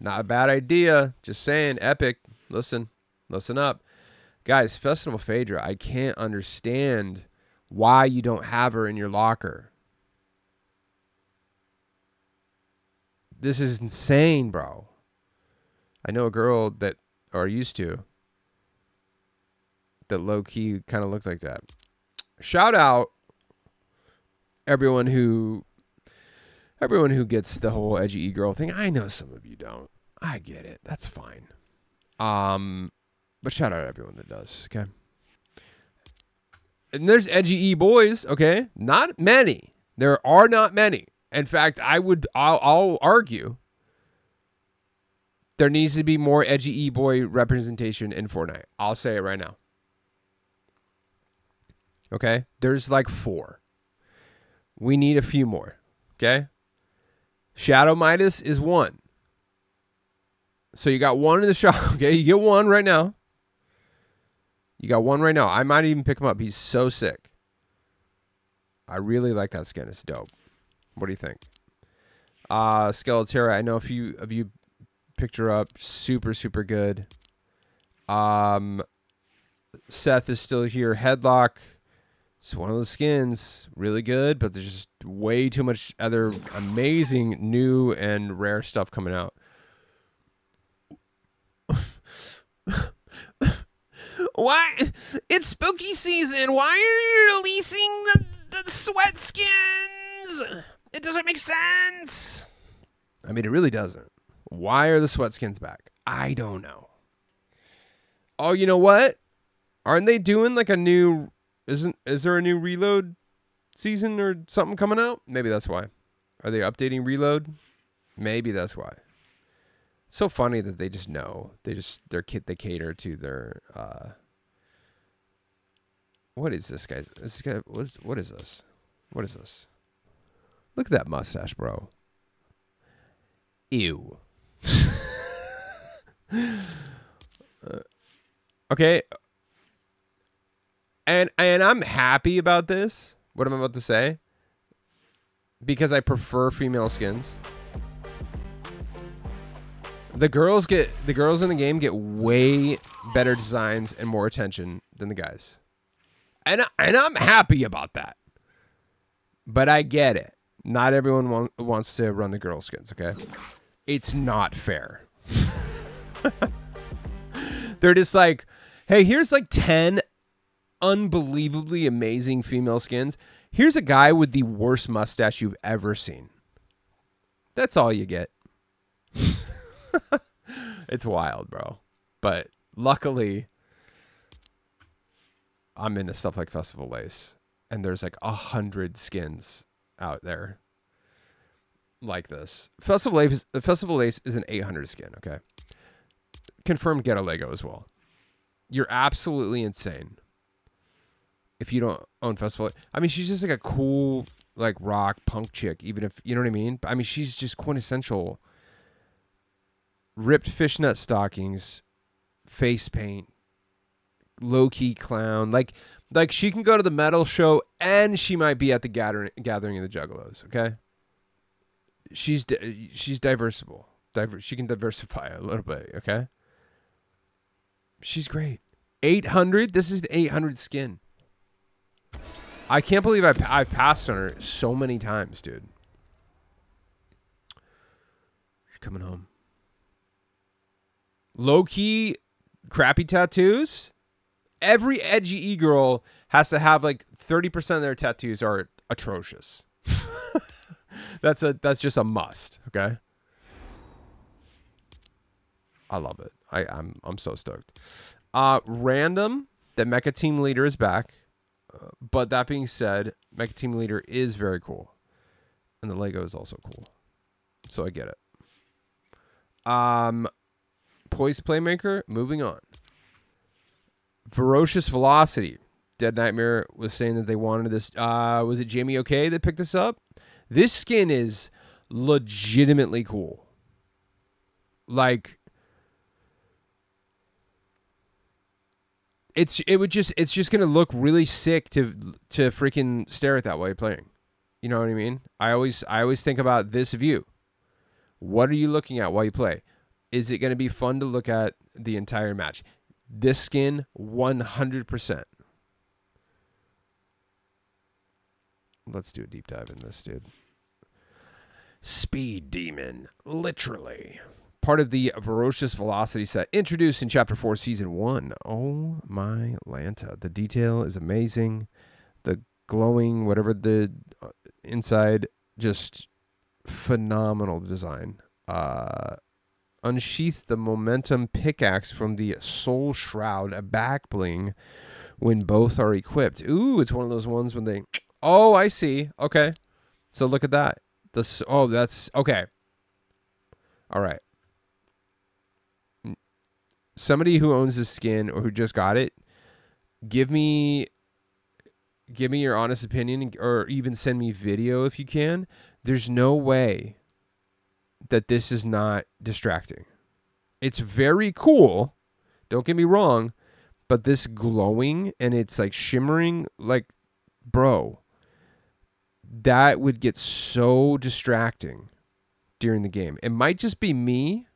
Not a bad idea. Just saying, epic. Listen, listen up. Guys, Festival Phaedra, I can't understand why you don't have her in your locker. This is insane, bro. I know a girl that, or used to, that low key kind of looked like that. Shout out everyone who everyone who gets the whole edgy e girl thing. I know some of you don't. I get it. That's fine. Um, but shout out everyone that does. Okay. And there's edgy e boys. Okay, not many. There are not many. In fact, I would. I'll, I'll argue. There needs to be more edgy e boy representation in Fortnite. I'll say it right now. Okay, there's like four. We need a few more. Okay. Shadow Midas is one. So you got one in the shop. Okay, you get one right now. You got one right now. I might even pick him up. He's so sick. I really like that skin. It's dope. What do you think? Uh Skeletera, I know a few of you picked her up. Super, super good. Um Seth is still here. Headlock. It's one of those skins. Really good, but there's just way too much other amazing new and rare stuff coming out. Why? It's spooky season. Why are you releasing the, the sweat skins? It doesn't make sense. I mean, it really doesn't. Why are the sweat skins back? I don't know. Oh, you know what? Aren't they doing like a new? Isn't is there a new reload season or something coming out? Maybe that's why. Are they updating reload? Maybe that's why. It's so funny that they just know. They just their kid they cater to their uh what is this guy? This guy what is, what is this? What is this? Look at that mustache, bro. Ew. Uh, okay. And and I'm happy about this. What am I about to say? Because I prefer female skins. The girls get the girls in the game get way better designs and more attention than the guys. And and I'm happy about that. But I get it. Not everyone want, wants to run the girl skins, okay? It's not fair. They're just like, "Hey, here's like 10 unbelievably amazing female skins. Here's a guy with the worst mustache you've ever seen. That's all you get. it's wild, bro. But luckily, I'm into stuff like Festival Lace, and there's like a hundred skins out there like this. Festival Lace, Festival Lace is an 800 skin. Okay, confirmed. Get a Lego as well. You're absolutely insane if you don't own Festival. I mean, she's just like a cool like rock punk chick. Even if you know what I mean. I mean, she's just quintessential ripped fishnet stockings, face paint, low key clown. Like like she can go to the metal show and she might be at the gathering gathering of the Juggalos. Okay, she's she's diversible. Diver- she can diversify a little bit. Okay, she's great. Eight hundred. This is the eight hundred skin. I can't believe I I've passed on her so many times, dude. She's coming home low key crappy tattoos. Every edgy e girl has to have like 30% of their tattoos are atrocious. that's a that's just a must, okay? I love it. I, I'm I'm so stoked. Uh random that Mecha Team Leader is back. But that being said, Mecha Team Leader is very cool. And the Lego is also cool. So I get it. Um Poise Playmaker, moving on. Ferocious Velocity. Dead Nightmare was saying that they wanted this. Uh, was it Jamie OK that picked this up? This skin is legitimately cool. Like, it's it would just it's just gonna look really sick to to freaking stare at that while you're playing. You know what I mean? I always I always think about this view. What are you looking at while you play? is it to be fun to look at the entire match? This skin, 100%. Let's do a deep dive in this, dude. Speed Demon, literally. Part of the Ferocious Velocity set introduced in Chapter 4, Season 1. Oh my Lanta. The detail is amazing. The glowing, whatever the uh, inside, just phenomenal design. Uh, unsheath the momentum pickaxe from the soul shroud a back bling when both are equipped. Ooh, it's one of those ones when they. Oh, I see. Okay, so look at that. The oh, that's okay. All right. Somebody who owns the skin or who just got it, give me give me your honest opinion or even send me video if you can. There's no way that this is not distracting. It's very cool. Don't get me wrong, but this glowing and it's like shimmering like bro, that would get so distracting during the game. It might just be me.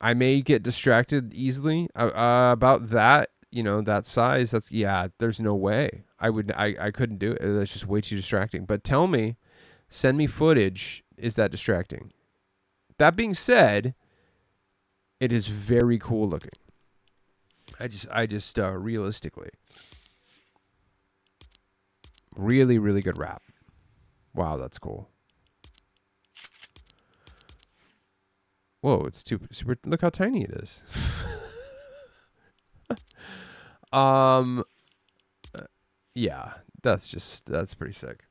I may get distracted easily uh, uh, about that. You know that size. That's yeah. There's no way I would. I I couldn't do it. That's just way too distracting. But tell me, send me footage is that distracting. That being said, it is very cool looking. I just, I just, uh, realistically, really, really good wrap. Wow, that's cool. Whoa, it's too super. Look how tiny it is. um, uh, yeah, that's just that's pretty sick.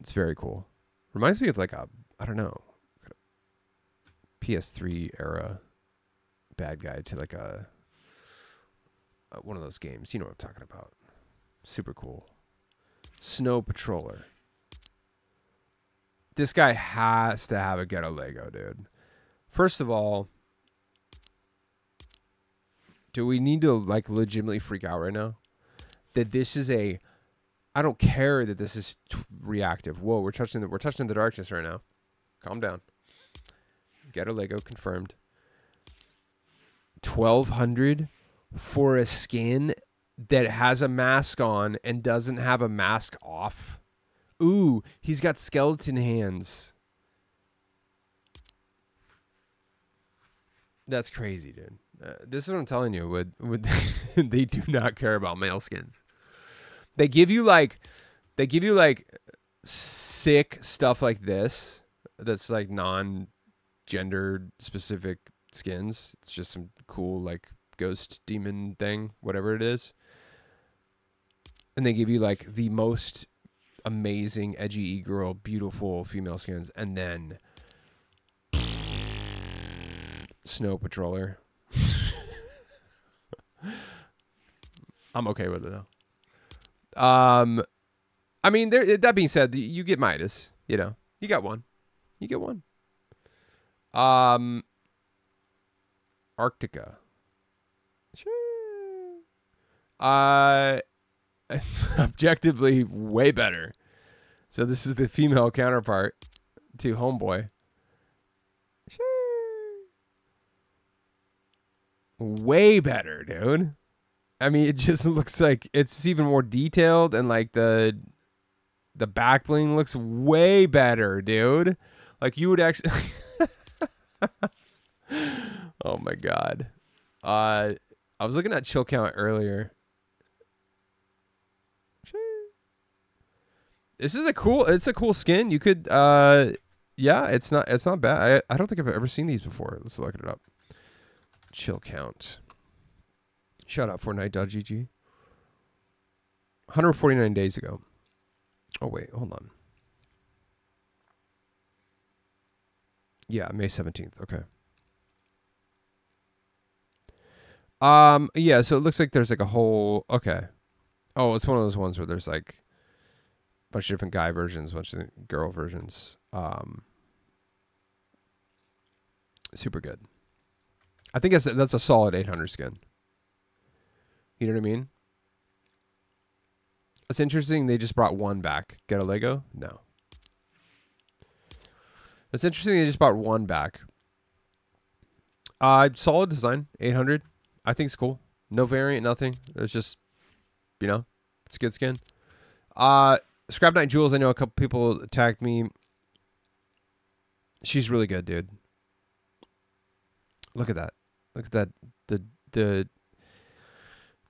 It's very cool. Reminds me of like a I don't know PS3 era bad guy to like a, a one of those games. You know what I'm talking about. Super cool. Snow Patroller. This guy has to have a ghetto Lego, dude. First of all, do we need to like legitimately freak out right now? That this is a I don't care that this is reactive. Whoa, we're touching the we're touching the darkness right now. Calm down. Get a Lego confirmed. Twelve hundred for a skin that has a mask on and doesn't have a mask off. Ooh, he's got skeleton hands. That's crazy, dude. Uh, this is what I'm telling you. Would would they do not care about male skins? They give you like, they give you like sick stuff like this. That's like non-gender specific skins. It's just some cool like ghost demon thing, whatever it is. And they give you like the most amazing edgy e-girl, beautiful female skins, and then Snow Patroller. I'm okay with it though. Um, I mean, there. That being said, you get Midas. You know, you got one. You get one. Um, Arctica. Sure. Uh, objectively way better. So this is the female counterpart to Homeboy. Way better, dude. I mean, it just looks like it's even more detailed and like the the back bling looks way better, dude. Like you would actually Oh my god. Uh I was looking at chill count earlier. This is a cool it's a cool skin. You could uh yeah, it's not it's not bad. I I don't think I've ever seen these before. Let's look it up chill count. Shout out Fortnite.gg. 149 days ago. Oh, wait, hold on. Yeah, May 17th. Okay. Um, yeah, so it looks like there's like a whole okay. Oh, it's one of those ones where there's like a bunch of different guy versions, a bunch of girl versions. Um super good. I think that's a, that's a solid 800 skin. You know what I mean? It's interesting they just brought one back. Get a Lego? No. It's interesting they just brought one back. Uh, solid design, 800. I think it's cool. No variant, nothing. It's just, you know, it's a good skin. Uh, Scrap Knight Jules, I know a couple people attacked me. She's really good, dude. Look at that. Look at that. The the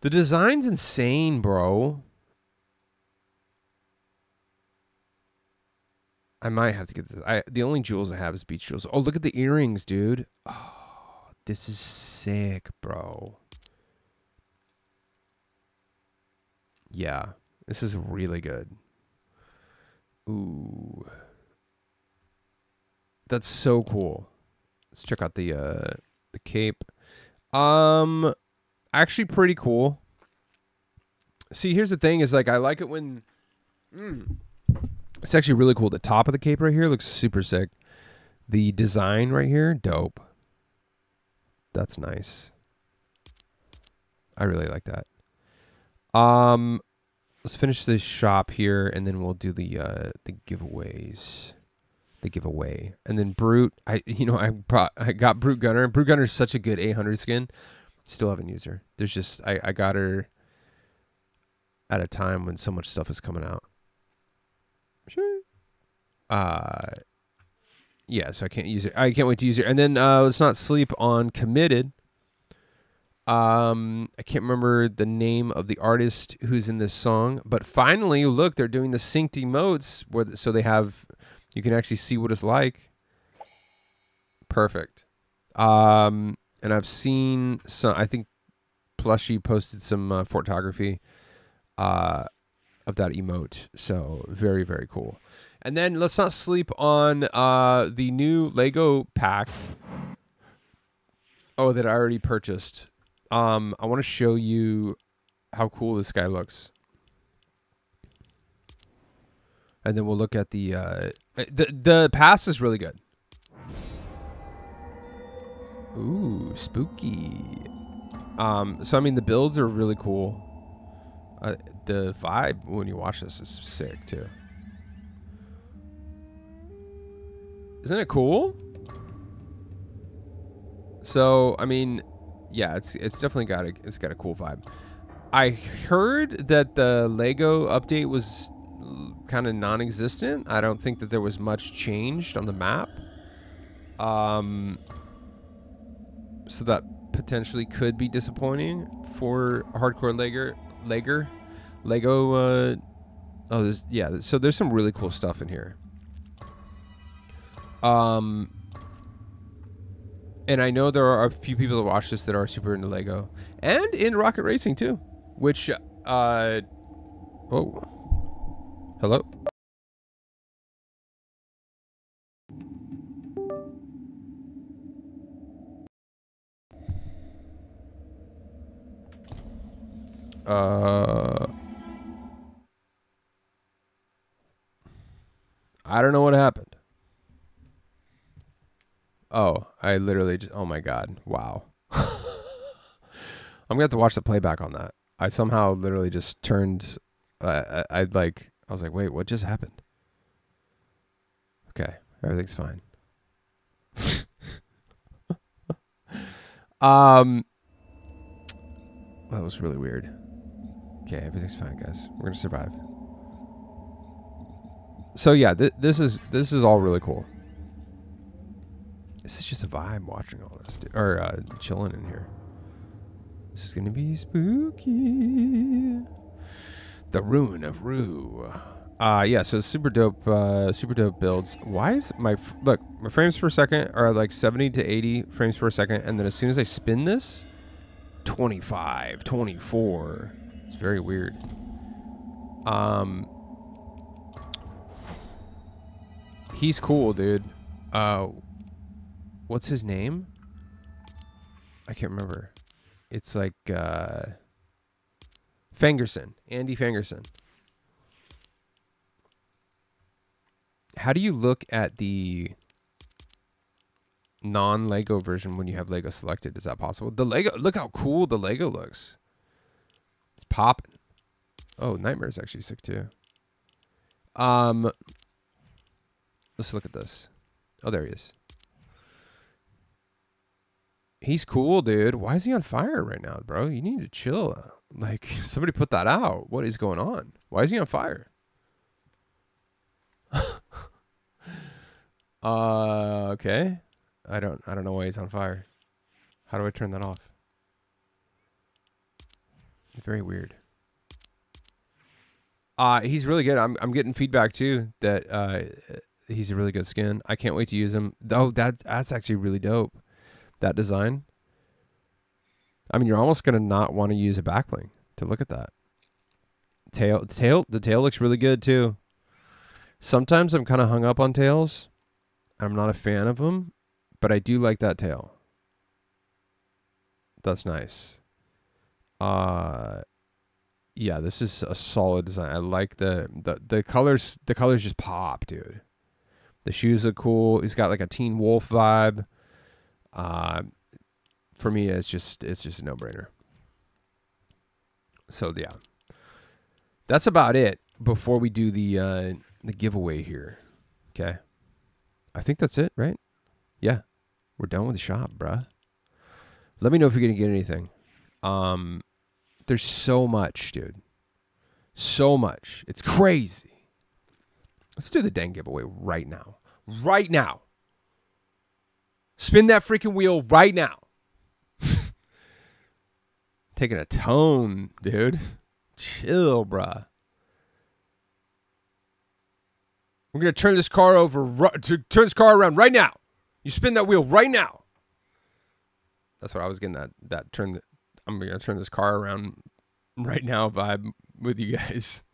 the design's insane, bro. I might have to get this. I the only Jules I have is Beach Jules. Oh, look at the earrings, dude. Oh, this is sick, bro. Yeah, this is really good. Ooh. That's so cool. Let's check out the uh the cape. Um, actually, pretty cool. See, here's the thing: is like I like it when. Mm, it's actually really cool. The top of the cape right here looks super sick. The design right here, dope. That's nice. I really like that. Um, let's finish this shop here, and then we'll do the uh, the giveaways the giveaway. And then Brute, I you know I brought I got Brute Gunner. Brute Gunner is such a good 800 skin. Still haven't used her. There's just I I got her at a time when so much stuff is coming out. Sure. Uh yeah, so I can't use it. I can't wait to use it. And then uh let's not sleep on committed. Um I can't remember the name of the artist who's in this song, but finally look, they're doing the synced emotes where so they have you can actually see what it's like. Perfect. Um, and I've seen some. I think Plushy posted some uh, photography uh, of that emote. So very very cool. And then let's not sleep on uh, the new Lego pack. Oh, that I already purchased. Um, I want to show you how cool this guy looks and then we'll look at the uh, the the pass is really good. Ooh, spooky. Um, so I mean the builds are really cool. Uh, the vibe when you watch this is sick too. Isn't it cool? So I mean, yeah, it's it's definitely got a it's got a cool vibe. I heard that the Lego update was kind of non-existent. I don't think that there was much changed on the map. Um, so that potentially could be disappointing for hardcore Lego. Lego, Lego. Uh, oh, there's yeah. So there's some really cool stuff in here. Um, and I know there are a few people that watch this that are super into Lego and in rocket racing too, which, uh, oh, hello. Uh, I don't know what happened. Oh, I literally just. Oh my god! Wow. I'm gonna have to watch the playback on that. I somehow literally just turned. Uh, I, I like. I was like, wait, what just happened? Okay, everything's fine. um, that was really weird. Okay, everything's fine, guys. We're gonna survive. So yeah, th this is this is all really cool. This is just a vibe watching all this, or uh, chilling in here. This is gonna be spooky. The Ruin of Rue. Uh, yeah, so super dope, uh, super dope builds. Why is my, look, my frames per second are like 70 to 80 frames per second, and then as soon as I spin this, 25, 24. It's very weird. Um, he's cool, dude. Uh, what's his name? I can't remember. It's like uh, Fangerson, Andy Fangerson. How do you look at the non-Lego version when you have Lego selected? Is that possible? The Lego, look how cool the Lego looks. It's popping. Oh, Nightmare's actually sick too. Um, let's look at this. Oh, there he is. He's cool, dude. Why is he on fire right now, bro? You need to chill. Like, somebody put that out. What is going on? Why is he on fire? uh, okay. I don't I don't know why he's on fire. How do I turn that off? It's very weird. Uh, he's really good. I'm I'm getting feedback too that uh, he's a really good skin. I can't wait to use him. Oh, that that's actually really dope. That design. I mean, you're almost gonna not want to use a backbling to look at that. Tail, tail, the tail looks really good too. Sometimes I'm kind of hung up on tails. I'm not a fan of them, but I do like that tail. That's nice. Uh yeah, this is a solid design. I like the the the colors. The colors just pop, dude. The shoes look cool. He's got like a Teen Wolf vibe. Uh, for me, it's just it's just a no brainer. So yeah, that's about it. Before we do the uh, the giveaway here, okay. I think that's it, right? Yeah, we're done with the shop, bruh. Let me know if you're gonna get anything. Um, there's so much, dude. So much. It's crazy. Let's do the dang giveaway right now. Right now. Spin that freaking wheel right now. Taking a tone, dude. Chill, bruh. We're to turn this car over, to turn this car around right now. You spin that wheel right now. That's what I was getting that, that turn, I'm gonna turn this car around right now vibe with you guys.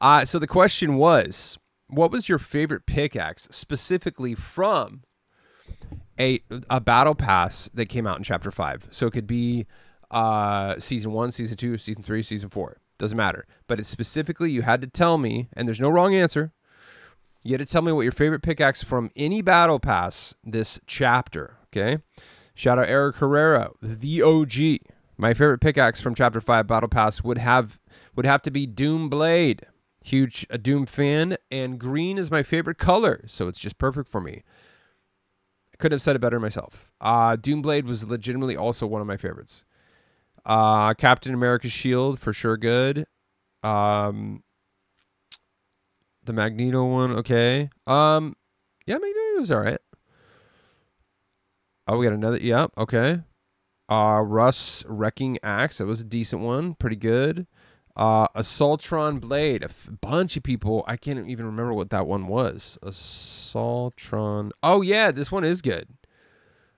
Uh, so the question was, what was your favorite pickaxe specifically from a a battle pass that came out in chapter five? So it could be uh, season one, season two, season three, season four. Doesn't matter. But it's specifically you had to tell me, and there's no wrong answer. You had to tell me what your favorite pickaxe from any battle pass this chapter. Okay. Shout out Eric Herrera, the OG. My favorite pickaxe from Chapter Five Battle Pass would have would have to be Doom Blade. Huge a Doom fan, and green is my favorite color, so it's just perfect for me. I couldn't have said it better myself. Uh, Doom Blade was legitimately also one of my favorites. Uh, Captain America's shield for sure good. Um, the Magneto one, okay. Um, yeah, Magneto was all right. Oh, we got another. Yep, yeah, okay. Uh, Russ Wrecking Axe. That was a decent one. Pretty good. Uh, Assaultron Blade. A bunch of people. I can't even remember what that one was. Assaultron. Oh, yeah. This one is good.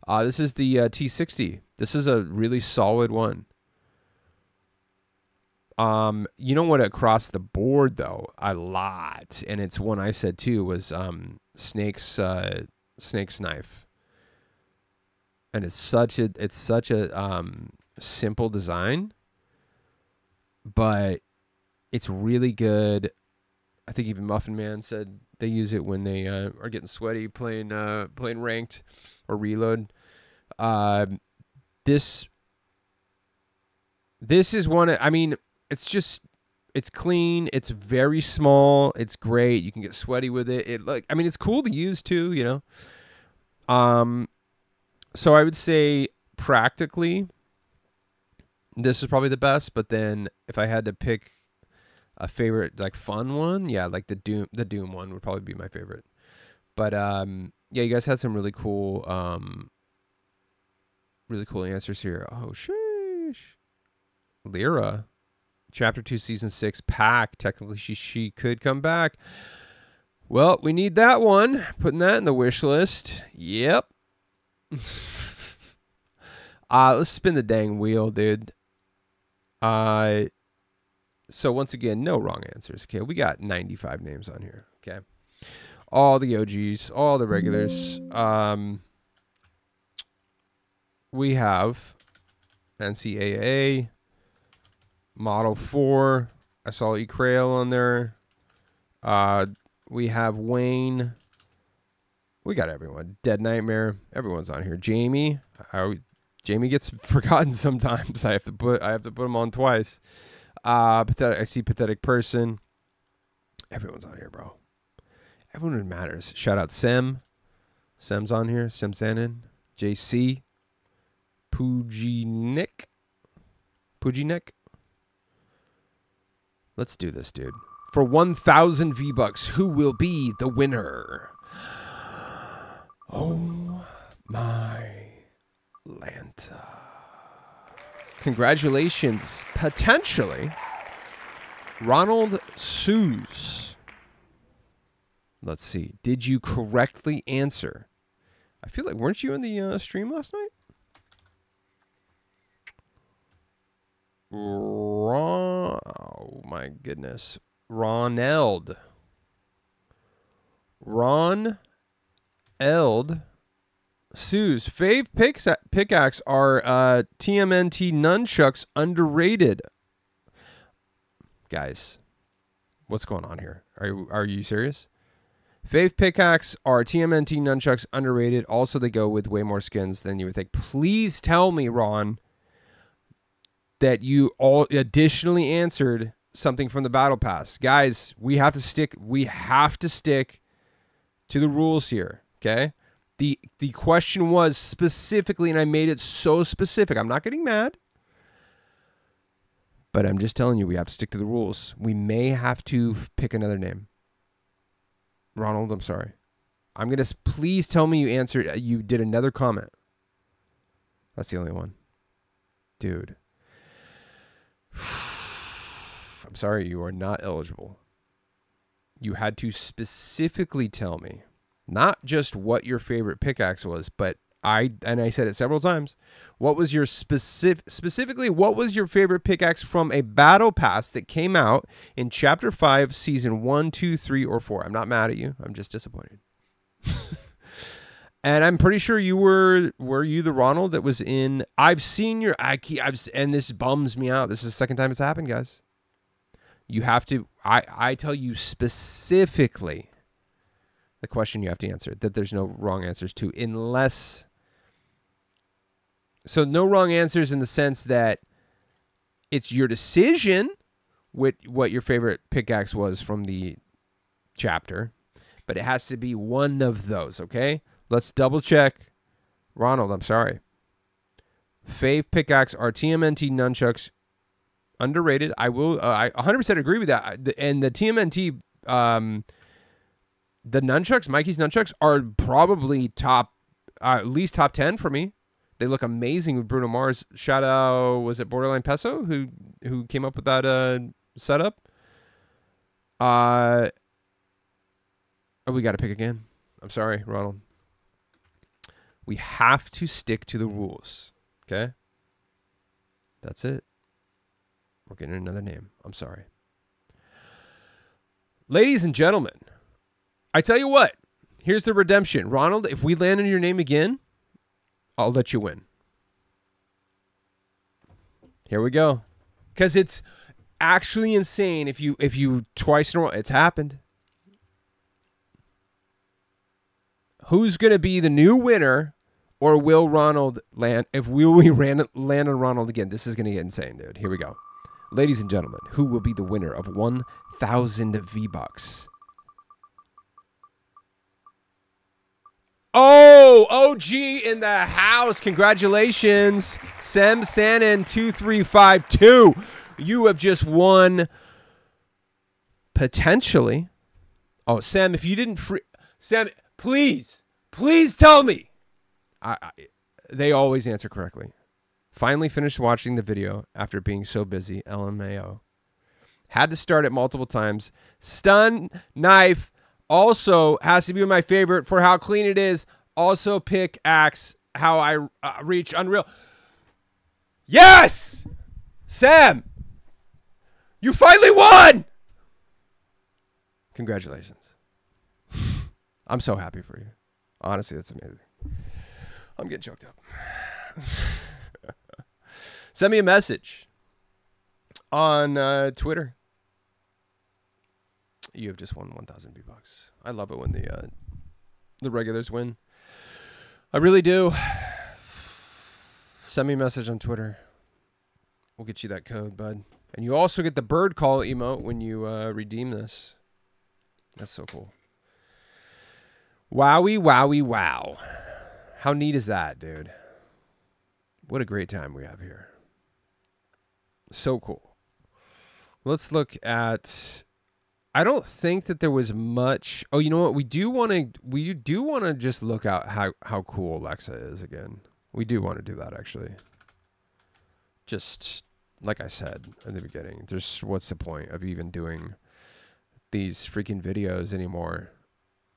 Uh, this is the uh, T60. This is a really solid one. Um, you know what? Across the board, though, a lot, and it's one I said too was um, Snake's uh, Snake's knife and it's such a it's such a um, simple design, but it's really good. I think even Muffin Man said they use it when they uh, are getting sweaty playing uh, playing ranked or reload. Uh, this this is one. I mean, it's just it's clean. It's very small. It's great. You can get sweaty with it. It like I mean, it's cool to use too. You know. Um, so I would say practically this is probably the best, but then if I had to pick a favorite like fun one, yeah, like the Doom the Doom one would probably be my favorite. But um yeah, you guys had some really cool um really cool answers here. Oh sheesh. Lyra. Chapter two, season six, pack. Technically she she could come back. Well, we need that one. Putting that in the wish list. Yep. uh, let's spin the dang wheel, dude. Uh, so once again, no wrong answers. Okay, we got 95 names on here. Okay, all the OGs, all the regulars. Um, we have NCAA, Model 4. I saw E. Crail on there. Uh, we have Wayne. We got everyone. Dead Nightmare. Everyone's on here. Jamie. I, Jamie gets forgotten sometimes. I have to put I have to put him on twice. Uh, pathetic. I see pathetic person. Everyone's on here, bro. Everyone who matters. Shout out Sem. Sem's on here. Sem Sanin. JC. Pujinik. Pujinik. Let's do this, dude. For 1,000 V-Bucks, who will be the winner? Oh my Lanta. Congratulations, potentially, Ronald Sues. Let's see. Did you correctly answer? I feel like, weren't you in the uh, stream last night? Ron, oh my goodness. Ronald. Ron Eld. Sue's fave picks, pickaxe are uh, TMNT nunchucks underrated. Guys, what's going on here? Are you, are you serious? Fave pickaxe are TMNT nunchucks underrated. Also, they go with way more skins than you would think. Please tell me, Ron, that you all additionally answered something from the battle pass. Guys, we have to stick we have to stick to the rules here. Okay. The the question was specifically, and I made it so specific. I'm not getting mad. But I'm just telling you, we have to stick to the rules. We may have to pick another name. Ronald, I'm sorry. I'm gonna please tell me you answered. Uh, you did another comment. That's the only one, dude. I'm sorry, you are not eligible. You had to specifically tell me not just what your favorite pickaxe was, but I and I said it several times. What was your specific specifically what was your favorite pickaxe from a battle pass that came out in chapter 5 season one, two, three, or 4? I'm not mad at you. I'm just disappointed. and I'm pretty sure you were were you the Ronald that was in I've seen your I keep, I've and this bums me out. This is the second time it's happened, guys. You have to I I tell you specifically the question you have to answer that there's no wrong answers to unless so no wrong answers in the sense that it's your decision what what your favorite pickaxe was from the chapter, but it has to be one of those, okay? Let's double check. Ronald, I'm sorry. Fave pickaxe are TMNT nunchucks underrated. I will uh, I 100% agree with that. And the TMNT um the nunchucks, Mikey's nunchucks are probably top uh, at least top 10 for me. They look amazing with Bruno Mars. Shout out was it Borderline Peso who who came up with that uh setup? Uh Oh, we got to pick again. I'm sorry, Ronald. We have to stick to the rules. Okay? That's it. We're getting another name. I'm sorry. Ladies and gentlemen, I tell you what, here's the redemption. Ronald, if we land on your name again, I'll let you win. Here we go. Cuz it's actually insane if you if you twice in a row it's happened. Who's going to be the new winner or will Ronald land if will we land, land on Ronald again? This is going to get insane, dude. Here we go. Ladies and gentlemen, who will be the winner of 1000 V-bucks? Oh, OG in the house. Congratulations. Sem Sanin 2352. You have just won potentially. Oh, Sam, if you didn't free Sam, please, please tell me. I, they always answer correctly. Finally finished watching the video after being so busy. LMAO. Had to start it multiple times. Stun knife also has to be my favorite for how clean it is. Also pickaxe how I uh, reach Unreal. Yes! Sam, you finally won! Congratulations. I'm so happy for you. Honestly, that's amazing. I'm getting choked up. Send me a message on uh, Twitter. You have just won 1,000 V bucks. I love it when the uh, the regulars win. I really do. Send me a message on Twitter. We'll get you that code, bud. And you also get the bird call emote when you uh, redeem this. That's so cool. Wowie, wowie, wow. How neat is that, dude? What a great time we have here. So cool. Let's look at I don't think that there was much. Oh, you know what? We do want to we do want to just look out how how cool Alexa is again. We do want to do that actually. Just like I said in the beginning, there's what's the point of even doing these freaking videos anymore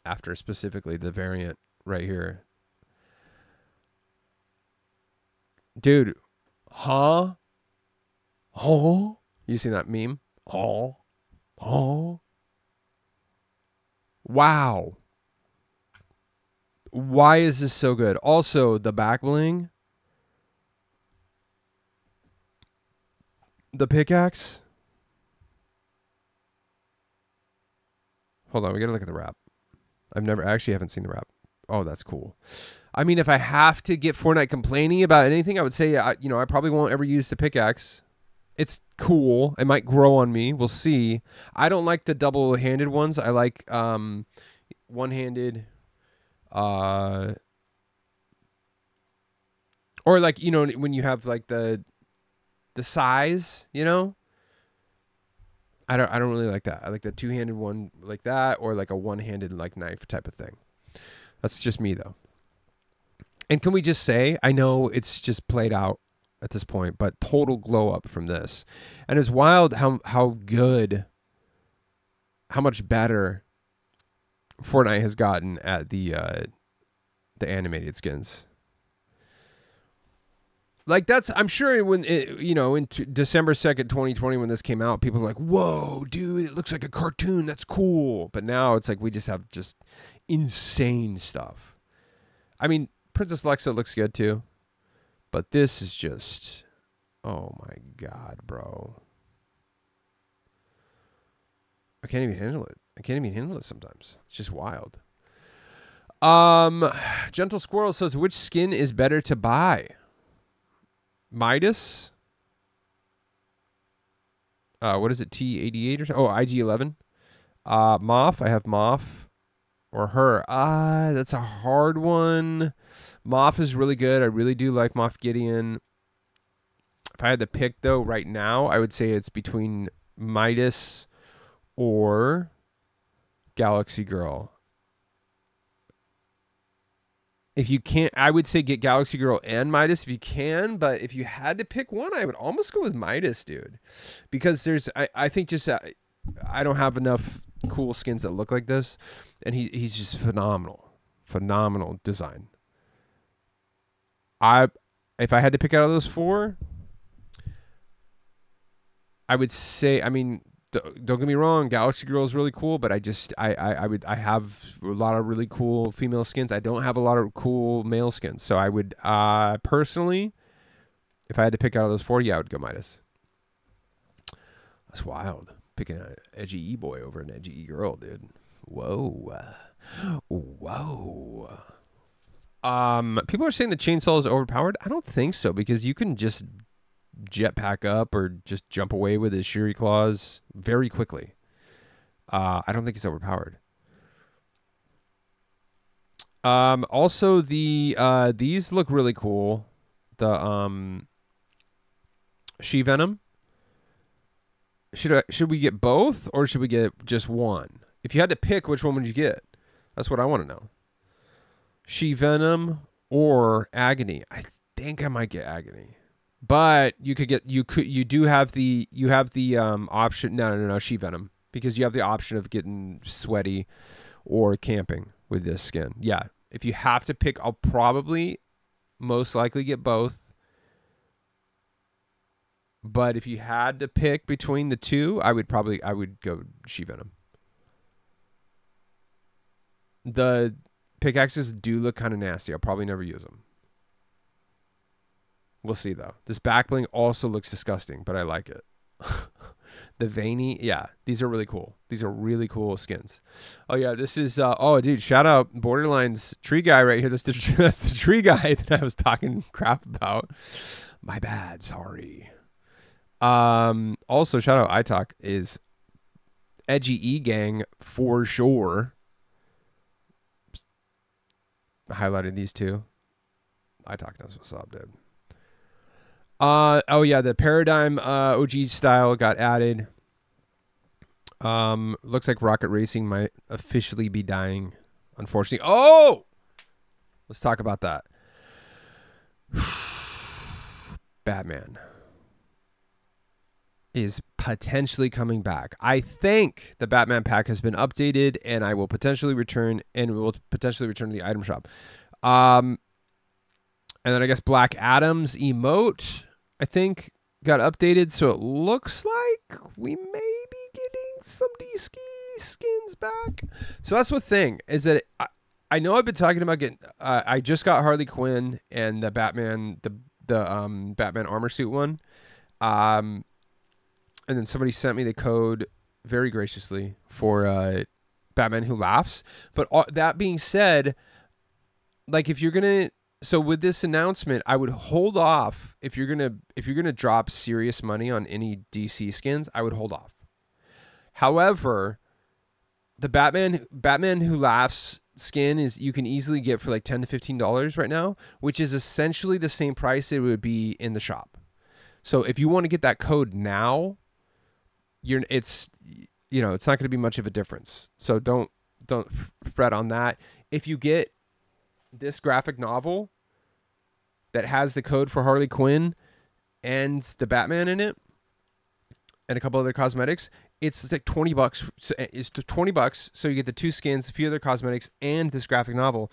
after specifically the variant right here. Dude, huh? Oh, You seen that meme? Huh? Huh? Wow. Why is this so good? Also, the back bling. The pickaxe. Hold on, we gotta look at the wrap. I've never I actually haven't seen the wrap. Oh, that's cool. I mean, if I have to get Fortnite complaining about anything, I would say, I, you know, I probably won't ever use the pickaxe. It's cool. It might grow on me. We'll see. I don't like the double-handed ones. I like um, one-handed. Uh, or like you know when you have like the the size, you know. I don't I don't really like that. I like the two-handed one like that or like a one-handed like knife type of thing. That's just me though. And can we just say, I know it's just played out at this point, but total glow up from this. And it's wild how how good how much better Fortnite has gotten at the uh the animated skins. Like that's i'm sure when it, you know in december 2nd 2020 when this came out people were like whoa dude it looks like a cartoon. That's cool. But now it's like we just have just insane stuff. I mean princess lexa looks good too but this is just oh my god bro i can't even handle it i can't even handle it sometimes it's just wild um gentle squirrel says which skin is better to buy Midas uh, what is it? T88 or? Oh, IG11. Uh, Moff. I have Moff or her. Ah, uh, that's a hard one. Moff is really good. I really do like Moff Gideon. If I had to pick though, right now, I would say it's between Midas or Galaxy Girl. If you can't, I would say get Galaxy Girl and Midas if you can. But if you had to pick one, I would almost go with Midas, dude, because there's, I, I think just uh, I don't have enough cool skins that look like this, and he he's just phenomenal, phenomenal design. I if I had to pick out of those four, I would say I mean don't get me wrong, Galaxy Girl is really cool, but I just I, I, I would I have a lot of really cool female skins. I don't have a lot of cool male skins, so I would uh personally, if I had to pick out of those four, yeah, I would go Midas. That's wild picking an edgy e boy over an edgy e girl, dude. Whoa, whoa. Um, people are saying the chainsaw is overpowered. I don't think so because you can just jetpack up or just jump away with his Shuri claws very quickly. Uh, I don't think he's overpowered. Um, also the uh, these look really cool. The um, she venom should I, should we get both or should we get just one? If you had to pick, which one would you get? That's what I want to know. She Venom or Agony? I think I might get Agony, but you could get you could you do have the you have the um option. No, no, no, She Venom because you have the option of getting sweaty or camping with this skin. Yeah, if you have to pick, I'll probably most likely get both but if you had to pick between the two, I would probably I would go She Venom. The pickaxes do look kind of nasty. I'll probably never use them. We'll see though. This back bling also looks disgusting, but I like it. the veiny, yeah, these are really cool. These are really cool skins. Oh yeah, this is uh, oh dude, shout out Borderlines tree guy right here. The that's the tree guy that I was talking crap about. My bad, sorry. Um, also, shout out iTalk is edgy e gang for sure. Highlighted these two. iTalk knows what's up, dude. Uh oh yeah, the paradigm uh, OG style got added. Um, looks like Rocket Racing might officially be dying, unfortunately. Oh, let's talk about that. Batman is potentially coming back. I think the Batman pack has been updated and I will potentially return and will potentially return to the item shop. Um and then I guess Black Adam's emote I think got updated so it looks like we may be getting some DC skins back. So that's the thing is that I, I know I've been talking about getting uh, I just got Harley Quinn and the Batman the the um Batman armor suit one. Um and then somebody sent me the code very graciously for uh, Batman Who Laughs. But that being said, like if you're gonna, so with this announcement, I would hold off if you're gonna if you're gonna drop serious money on any DC skins. I would hold off. However, the Batman Batman Who Laughs skin is you can easily get for like ten to fifteen dollars right now, which is essentially the same price it would be in the shop. So if you want to get that code now, you're it's you know it's not going to be much of a difference. So don't don't fret on that. If you get this graphic novel that has the code for Harley Quinn and the Batman in it and a couple other cosmetics, it's like 20 bucks. Eh, it's 20 bucks. So you get the two skins, a few other cosmetics, and this graphic novel.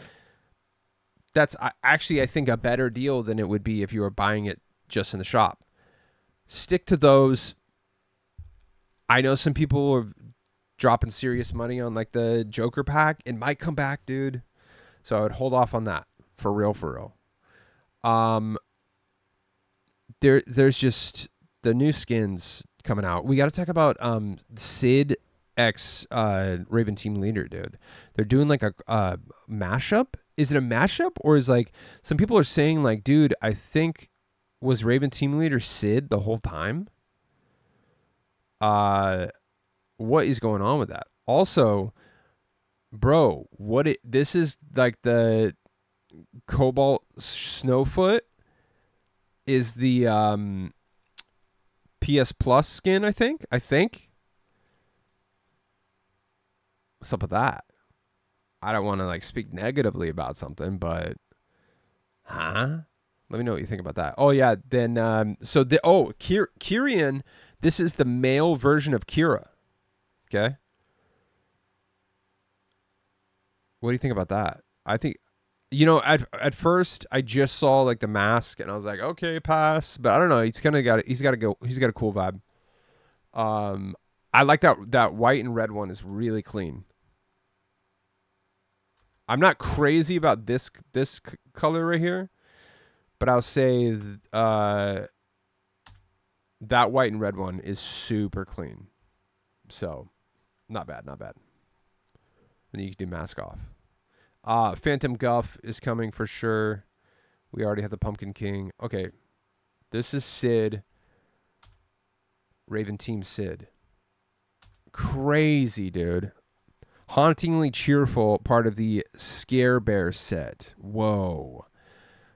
That's actually, I think, a better deal than it would be if you were buying it just in the shop. Stick to those. I know some people are dropping serious money on like the Joker pack. It might come back, dude. So I would hold off on that for real, for real. Um, there, there's just the new skins coming out. We got to talk about um Sid X uh Raven Team Leader, dude. They're doing like a uh mashup. Is it a mashup or is like some people are saying like, dude, I think was Raven Team Leader Sid the whole time? Uh, what is going on with that? Also, bro, what it this is like the Cobalt Snowfoot is the um PS Plus skin, I think. I think. What's up with that? I don't want to like speak negatively about something, but huh? Let me know what you think about that. Oh yeah, then um so the oh Kyr- Kyrian, this is the male version of Kira. Okay. What do you think about that? I think you know, at at first I just saw like the mask and I was like, okay, pass. But I don't know. He's kind of got he's got to go. He's got a cool vibe. Um, I like that that white and red one is really clean. I'm not crazy about this this color right here, but I'll say uh, that white and red one is super clean. So, not bad, not bad. And you can do mask off. Uh, Phantom Guff is coming for sure. We already have the Pumpkin King. Okay. This is Sid. Raven Team Sid. Crazy, dude. Hauntingly cheerful, part of the Scare Bear set. Whoa.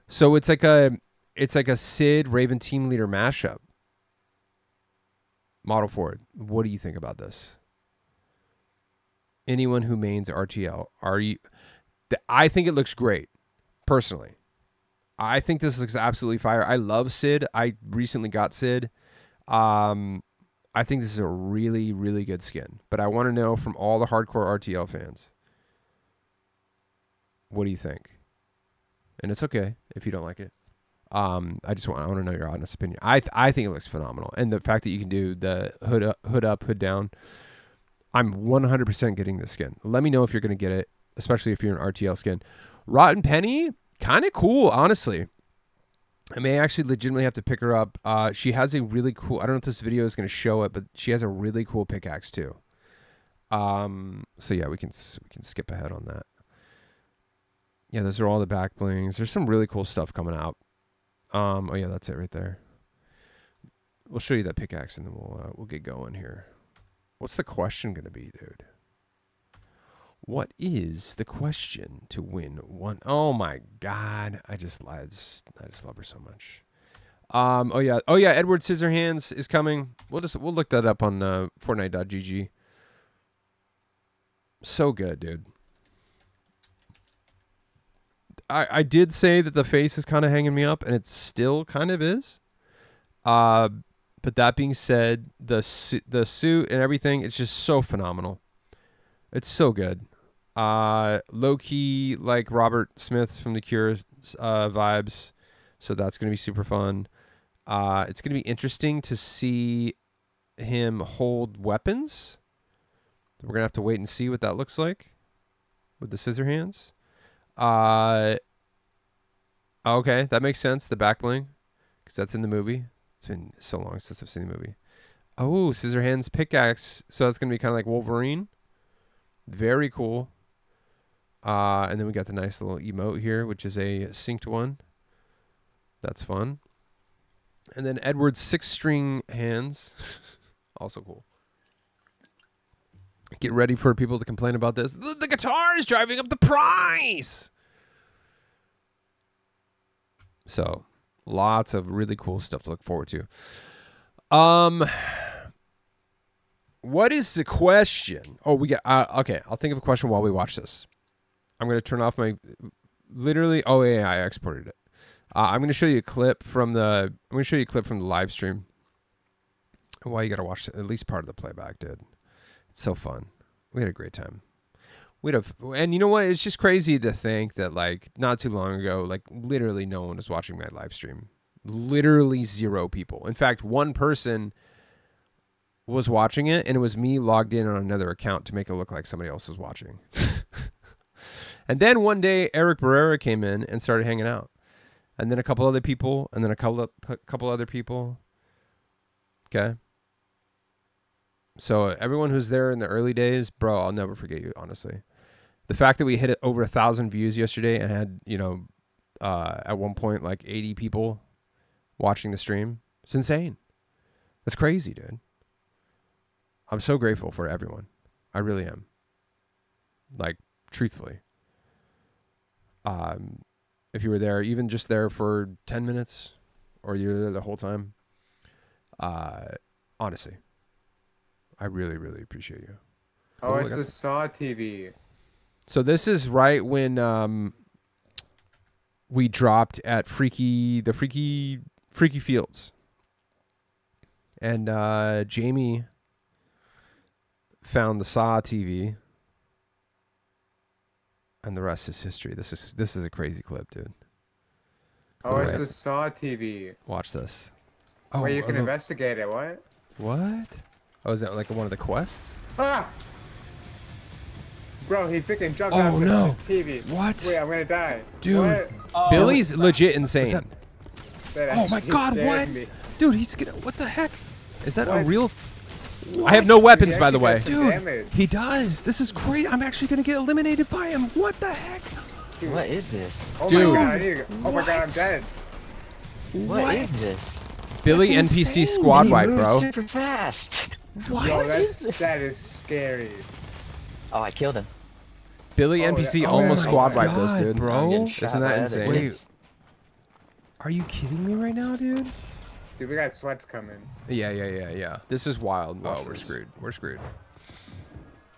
So it's like a it's like a Sid Raven Team Leader mashup. Model Ford. What do you think about this? Anyone who mains RTL, are you I think it looks great, personally. I think this looks absolutely fire. I love Sid. I recently got Sid. Um, I think this is a really, really good skin. But I want to know from all the hardcore RTL fans, what do you think? And it's okay if you don't like it. Um, I just want I want to know your honest opinion. I th- I think it looks phenomenal, and the fact that you can do the hood up, hood up, hood down. I'm 100% getting this skin. Let me know if you're going to get it especially if you're an RTL skin. Rotten Penny, kind of cool, honestly. I may actually legitimately have to pick her up. Uh, she has a really cool. I don't know if this video is going to show it, but she has a really cool pickaxe too. Um. So yeah, we can we can skip ahead on that. Yeah, those are all the back blings. There's some really cool stuff coming out. Um. Oh yeah, that's it right there. We'll show you that pickaxe and then we'll uh, we'll get going here. What's the question going to be, dude? What is the question to win one? Oh my God! I just, I just, I just love her so much. Um. Oh yeah. Oh yeah. Edward Scissorhands is coming. We'll just we'll look that up on uh, Fortnite.gg. So good, dude. I I did say that the face is kind of hanging me up, and it still kind of is. Uh, but that being said, the su- the suit and everything, it's just so phenomenal. It's so good uh, low key like Robert Smith from The Cure uh, vibes. So that's gonna be super fun. Uh, it's gonna be interesting to see him hold weapons. We're gonna have to wait and see what that looks like with the scissor hands. Uh, okay, that makes sense. The back bling, because that's in the movie. It's been so long since I've seen the movie. Oh, scissor hands pickaxe. So that's gonna be kind of like Wolverine. Very cool. Uh, and then we got the nice little emote here, which is a synced one. That's fun. And then Edward's six string hands. also cool. Get ready for people to complain about this. The, the guitar is driving up the price. So, lots of really cool stuff to look forward to. Um, what is the question? Oh, we got. Uh, okay, I'll think of a question while we watch this. I'm going to turn off my literally. Oh yeah, I exported it. Uh, I'm going to show you a clip from the. I'm to show you a clip from the live stream. Why you got to watch at least part of the playback, dude. It's so fun. We had a great time. We'd have, and you know what? It's just crazy to think that like not too long ago, like literally no one was watching my live stream. Literally zero people. In fact, one person was watching it, and it was me logged in on another account to make it look like somebody else was watching. And then one day, Eric Barrera came in and started hanging out, and then a couple other people, and then a couple a couple other people. Okay. So everyone who's there in the early days, bro, I'll never forget you. Honestly, the fact that we hit over a thousand views yesterday and had you know, uh, at one point like eighty people watching the stream, it's insane. That's crazy, dude. I'm so grateful for everyone. I really am. Like truthfully. Um if you were there even just there for 10 minutes or you're there the whole time, uh honestly, I really really appreciate you. Oh, Oh, it's the Saw TV. So this is right when um we dropped at Freaky the Freaky Freaky Fields. And uh Jamie found the Saw TV. And the rest is history. This is this is a crazy clip, dude. Oh, it's the Saw TV. Watch this. where you can oh, investigate it. What? What? Oh, is that like one of the quests? Ah! Bro, he freaking jumped Oh, out of the no. TV. What? Wait, I'm gonna die. Dude. What? Oh, Billy's legit insane. that? That Oh my actually god, what? me. Dude, he's gonna what the heck? Is that a What? real I have no weapons by the way. Dude, damage. he does. This is great. I'm actually gonna get eliminated by him. What the heck? What is this? Oh Dude. my god, I need to go. Oh my god, I'm What? dead. what is this? Billy That's NPC insane. squad He wipe, bro. Super fast. What? Yo, that's, that is scary. Oh, I killed him. Billy Oh, NPC yeah. Oh almost my squad wiped us, dude. Bro, isn't that insane? kids. Are you kidding me right now, dude? Dude, we got sweats coming. Yeah, yeah, yeah, yeah. This is wild. Watch Oh, we're screwed. We're screwed.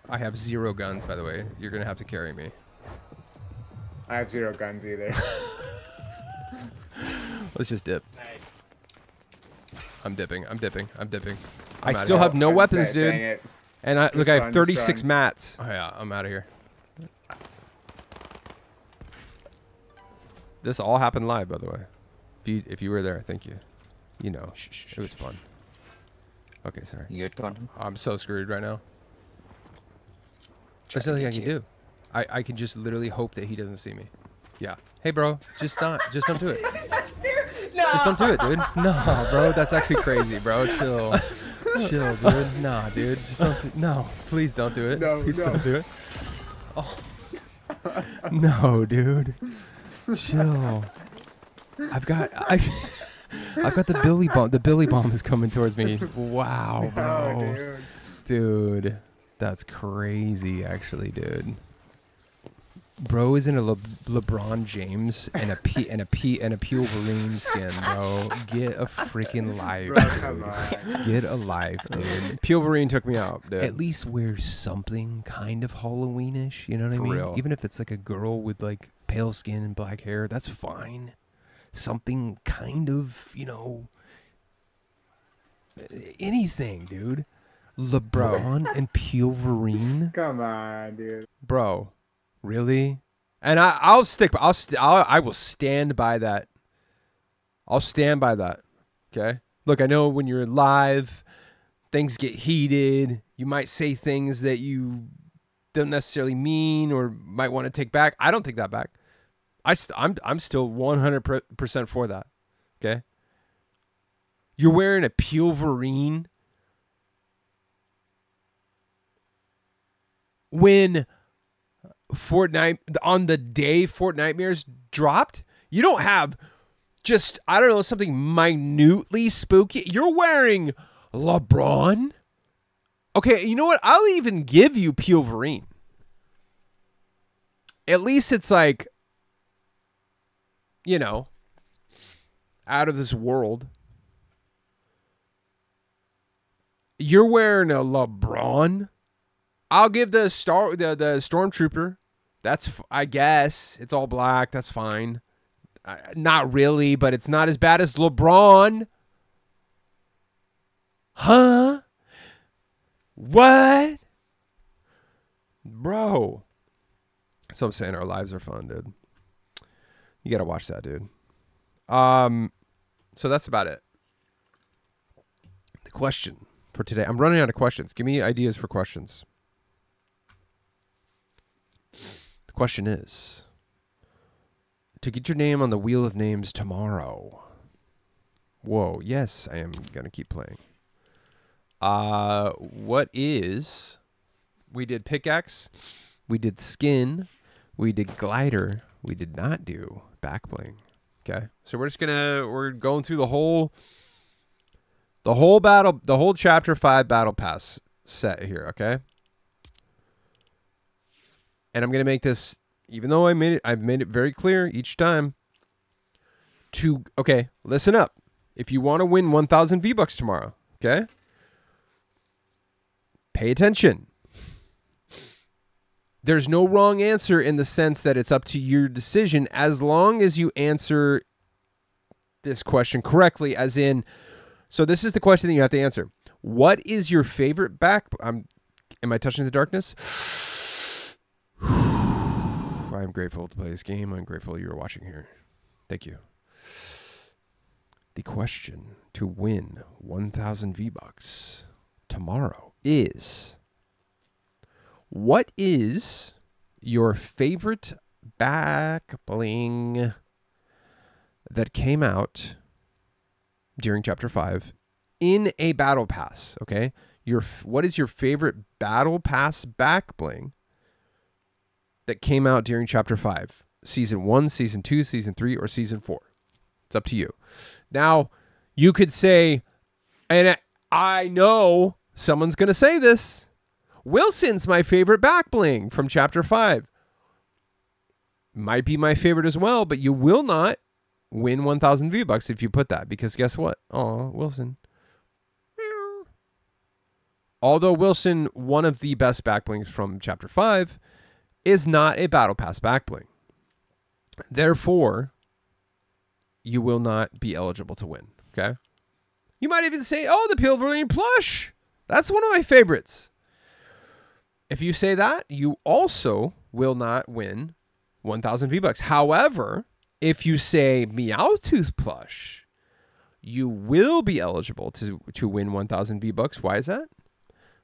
I have zero guns, by the way. You're gonna have to carry me. I have zero guns either. Let's just dip. nice. I'm dipping. I'm dipping. I'm dipping. I still have no I'm weapons, dead, dude. And I look, Just I have 36 mats. Oh yeah, I'm out of here. This all happened live, by the way. If you if you were there, thank you. You know, it was fun. Okay, sorry. You good, Gordon? I'm so screwed right now. There's nothing I can you. do. I I can just literally hope that he doesn't see me. Yeah. Hey, bro, just not, just don't do it. Just don't do it, dude. No, bro, that's actually crazy, bro. Chill, chill, dude. Nah, dude, just don't. Do, no, please don't do it. No, please no. don't do it. Oh, no, dude. Chill. I've got I. I've got the Billy bomb. The Billy bomb is coming towards me. Wow, oh, bro. Oh, dude. Dude, that's crazy, actually, dude. Bro is in a Le- LeBron James and a P and a P and a P Wolverine skin, bro. Get a freaking life, Bro, dude. Get a life, dude. P Wolverine took me out. Dude. At least wear something kind of Halloweenish. You know what I mean? real. Even if it's like a girl with like pale skin and black hair, that's fine. Something kind of, you know, anything, dude. LeBron and P Wolverine Come on, dude. bro really? And i i'll stick i'll, st- I'll i will stand by that. I'll stand by that okay? Look i know when you're live things get heated. You might say things that you don't necessarily mean or might want to take back. I don't take that back. I st- i'm i'm still 100% for that okay? You're wearing a Peelverine when Fortnite on the day Fortnitemares dropped, you don't have just I don't know something minutely spooky. You're wearing LeBron. Okay, you know what? I'll even give you Peelverine. At least it's like, you know, out of this world. You're wearing a LeBron. I'll give the star the the stormtrooper. That's I guess it's all black. That's fine. Uh, not really, but it's not as bad as LeBron. Huh? What? Bro. So I'm saying our lives are fun, dude. You gotta watch that, dude. Um, so that's about it. The question for today. I'm running out of questions. Give me ideas for questions. The question is to get your name on the wheel of names tomorrow. Whoa, yes, I am gonna keep playing. Uh what is we did pickaxe, we did skin, we did glider, we did not do backbling. Okay. So we're just gonna we're going through the whole the whole battle the whole chapter five battle pass set here, okay? And I'm gonna make this, even though I made it, I've made it very clear each time. To okay, listen up. If you want to win 1,000 V bucks tomorrow, okay? Pay attention. There's no wrong answer in the sense that it's up to your decision as long as you answer this question correctly, as in, so this is the question that you have to answer. What is your favorite back? I'm, am I touching the darkness? I'm grateful to play this game. I'm grateful you're watching here. Thank you. The question to win 1,000 V bucks tomorrow is what is your favorite back bling that came out during chapter 5 in a battle pass, okay? Your what is your favorite battle pass back bling that came out during chapter 5? Season 1, season 2, season 3 or season 4? It's up to you. Now, you could say and I know someone's going to say this. Wilson's my favorite back bling from chapter 5. Might be my favorite as well, but you will not win 1000 V bucks if you put that because guess what? Oh, Wilson. Although Wilson, one of the best back blings from chapter 5, is not a battle pass back bling. Therefore, you will not be eligible to win, okay? You might even say, "Oh, the Peelverine plush. That's one of my favorites." If you say that, you also will not win 1000 V-bucks. However, if you say Meowtooth plush, you will be eligible to to win 1000 V-bucks. Why is that?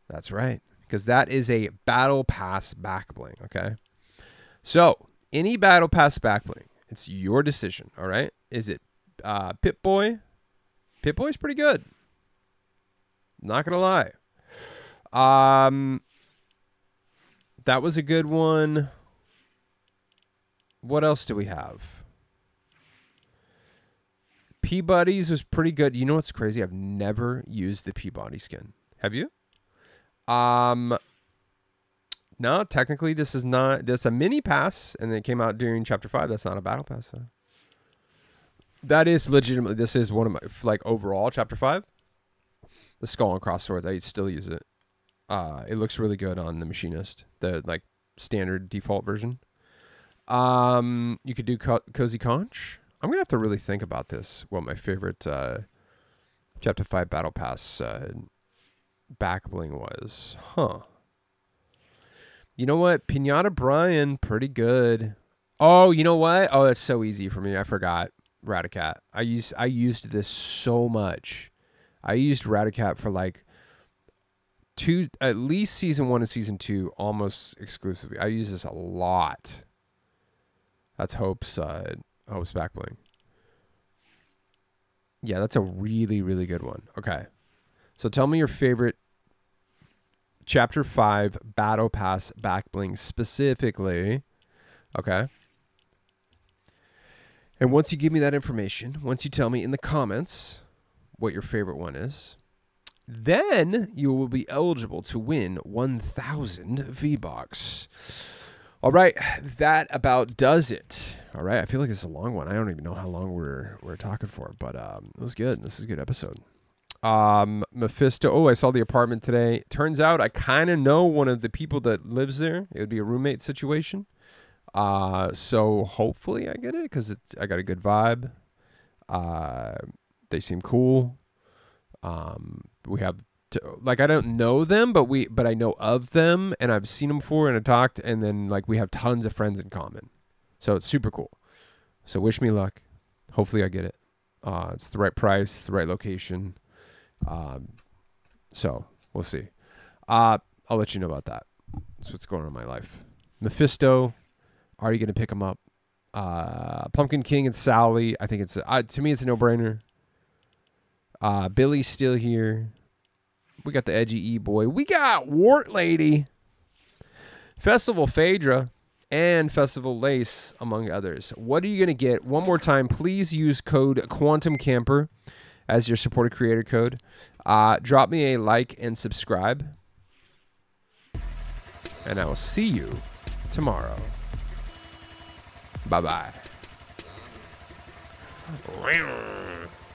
That's right, because that is a battle pass backbling. okay? So, any battle pass backbling, it's your decision, all right? Is it uh Pip-Boy? Pip-Boy's pretty good. Not to lie. Um that was a good one. What else do we have? Peabody's was pretty good. You know what's crazy? I've never used the Peabody skin. Have you? Um no, technically this is not this is a mini pass and it came out during chapter 5. That's not a battle pass. So. That is legitimately this is one of my like overall chapter 5. The skull and cross swords, I still use it. Uh, it looks really good on the machinist, the like standard default version. Um, you could do co- cozy conch. I'm gonna have to really think about this. What my favorite uh, chapter five battle pass uh, back bling was, huh? You know what, Pinata Brian, pretty good. Oh, you know what? Oh, it's so easy for me. I forgot Ratacat. I used I used this so much. I used Ratacat for like two at least season one and season two almost exclusively. I use this a lot. That's Hope's uh Hope's back bling. Yeah, that's a really, really good one. Okay. So tell me your favorite chapter five battle pass back bling specifically. Okay. And once you give me that information, once you tell me in the comments what your favorite one is, then you will be eligible to win 1,000 V-Bucks. All right, that about does it. All right, I feel like is a long one. I don't even know how long we're we're talking for, but um, it was good. This is a good episode. Um, Mephisto. Oh, I saw the apartment today. Turns out I kind of know one of the people that lives there. It would be a roommate situation. Uh, so hopefully I get it because I got a good vibe. Uh, they seem cool. Um, we have to, like I don't know them, but we but I know of them and I've seen them before and I talked and then like we have tons of friends in common. So it's super cool. So wish me luck. Hopefully I get it. Uh, it's the right price, it's the right location. Um, so we'll see. Uh, I'll let you know about that. That's what's going on in my life. Mephisto, are you going to pick him up? Uh, Pumpkin King and Sally. I think it's uh, to me it's a no brainer. Uh, Billy's still here. We got the edgy E boy. We got Wart Lady, Festival Phaedra, and Festival Lace, among others. What are you going to get? One more time, please use code Quantum Camper as your supporter creator code. Uh, drop me a like and subscribe. And I will see you tomorrow. Bye bye.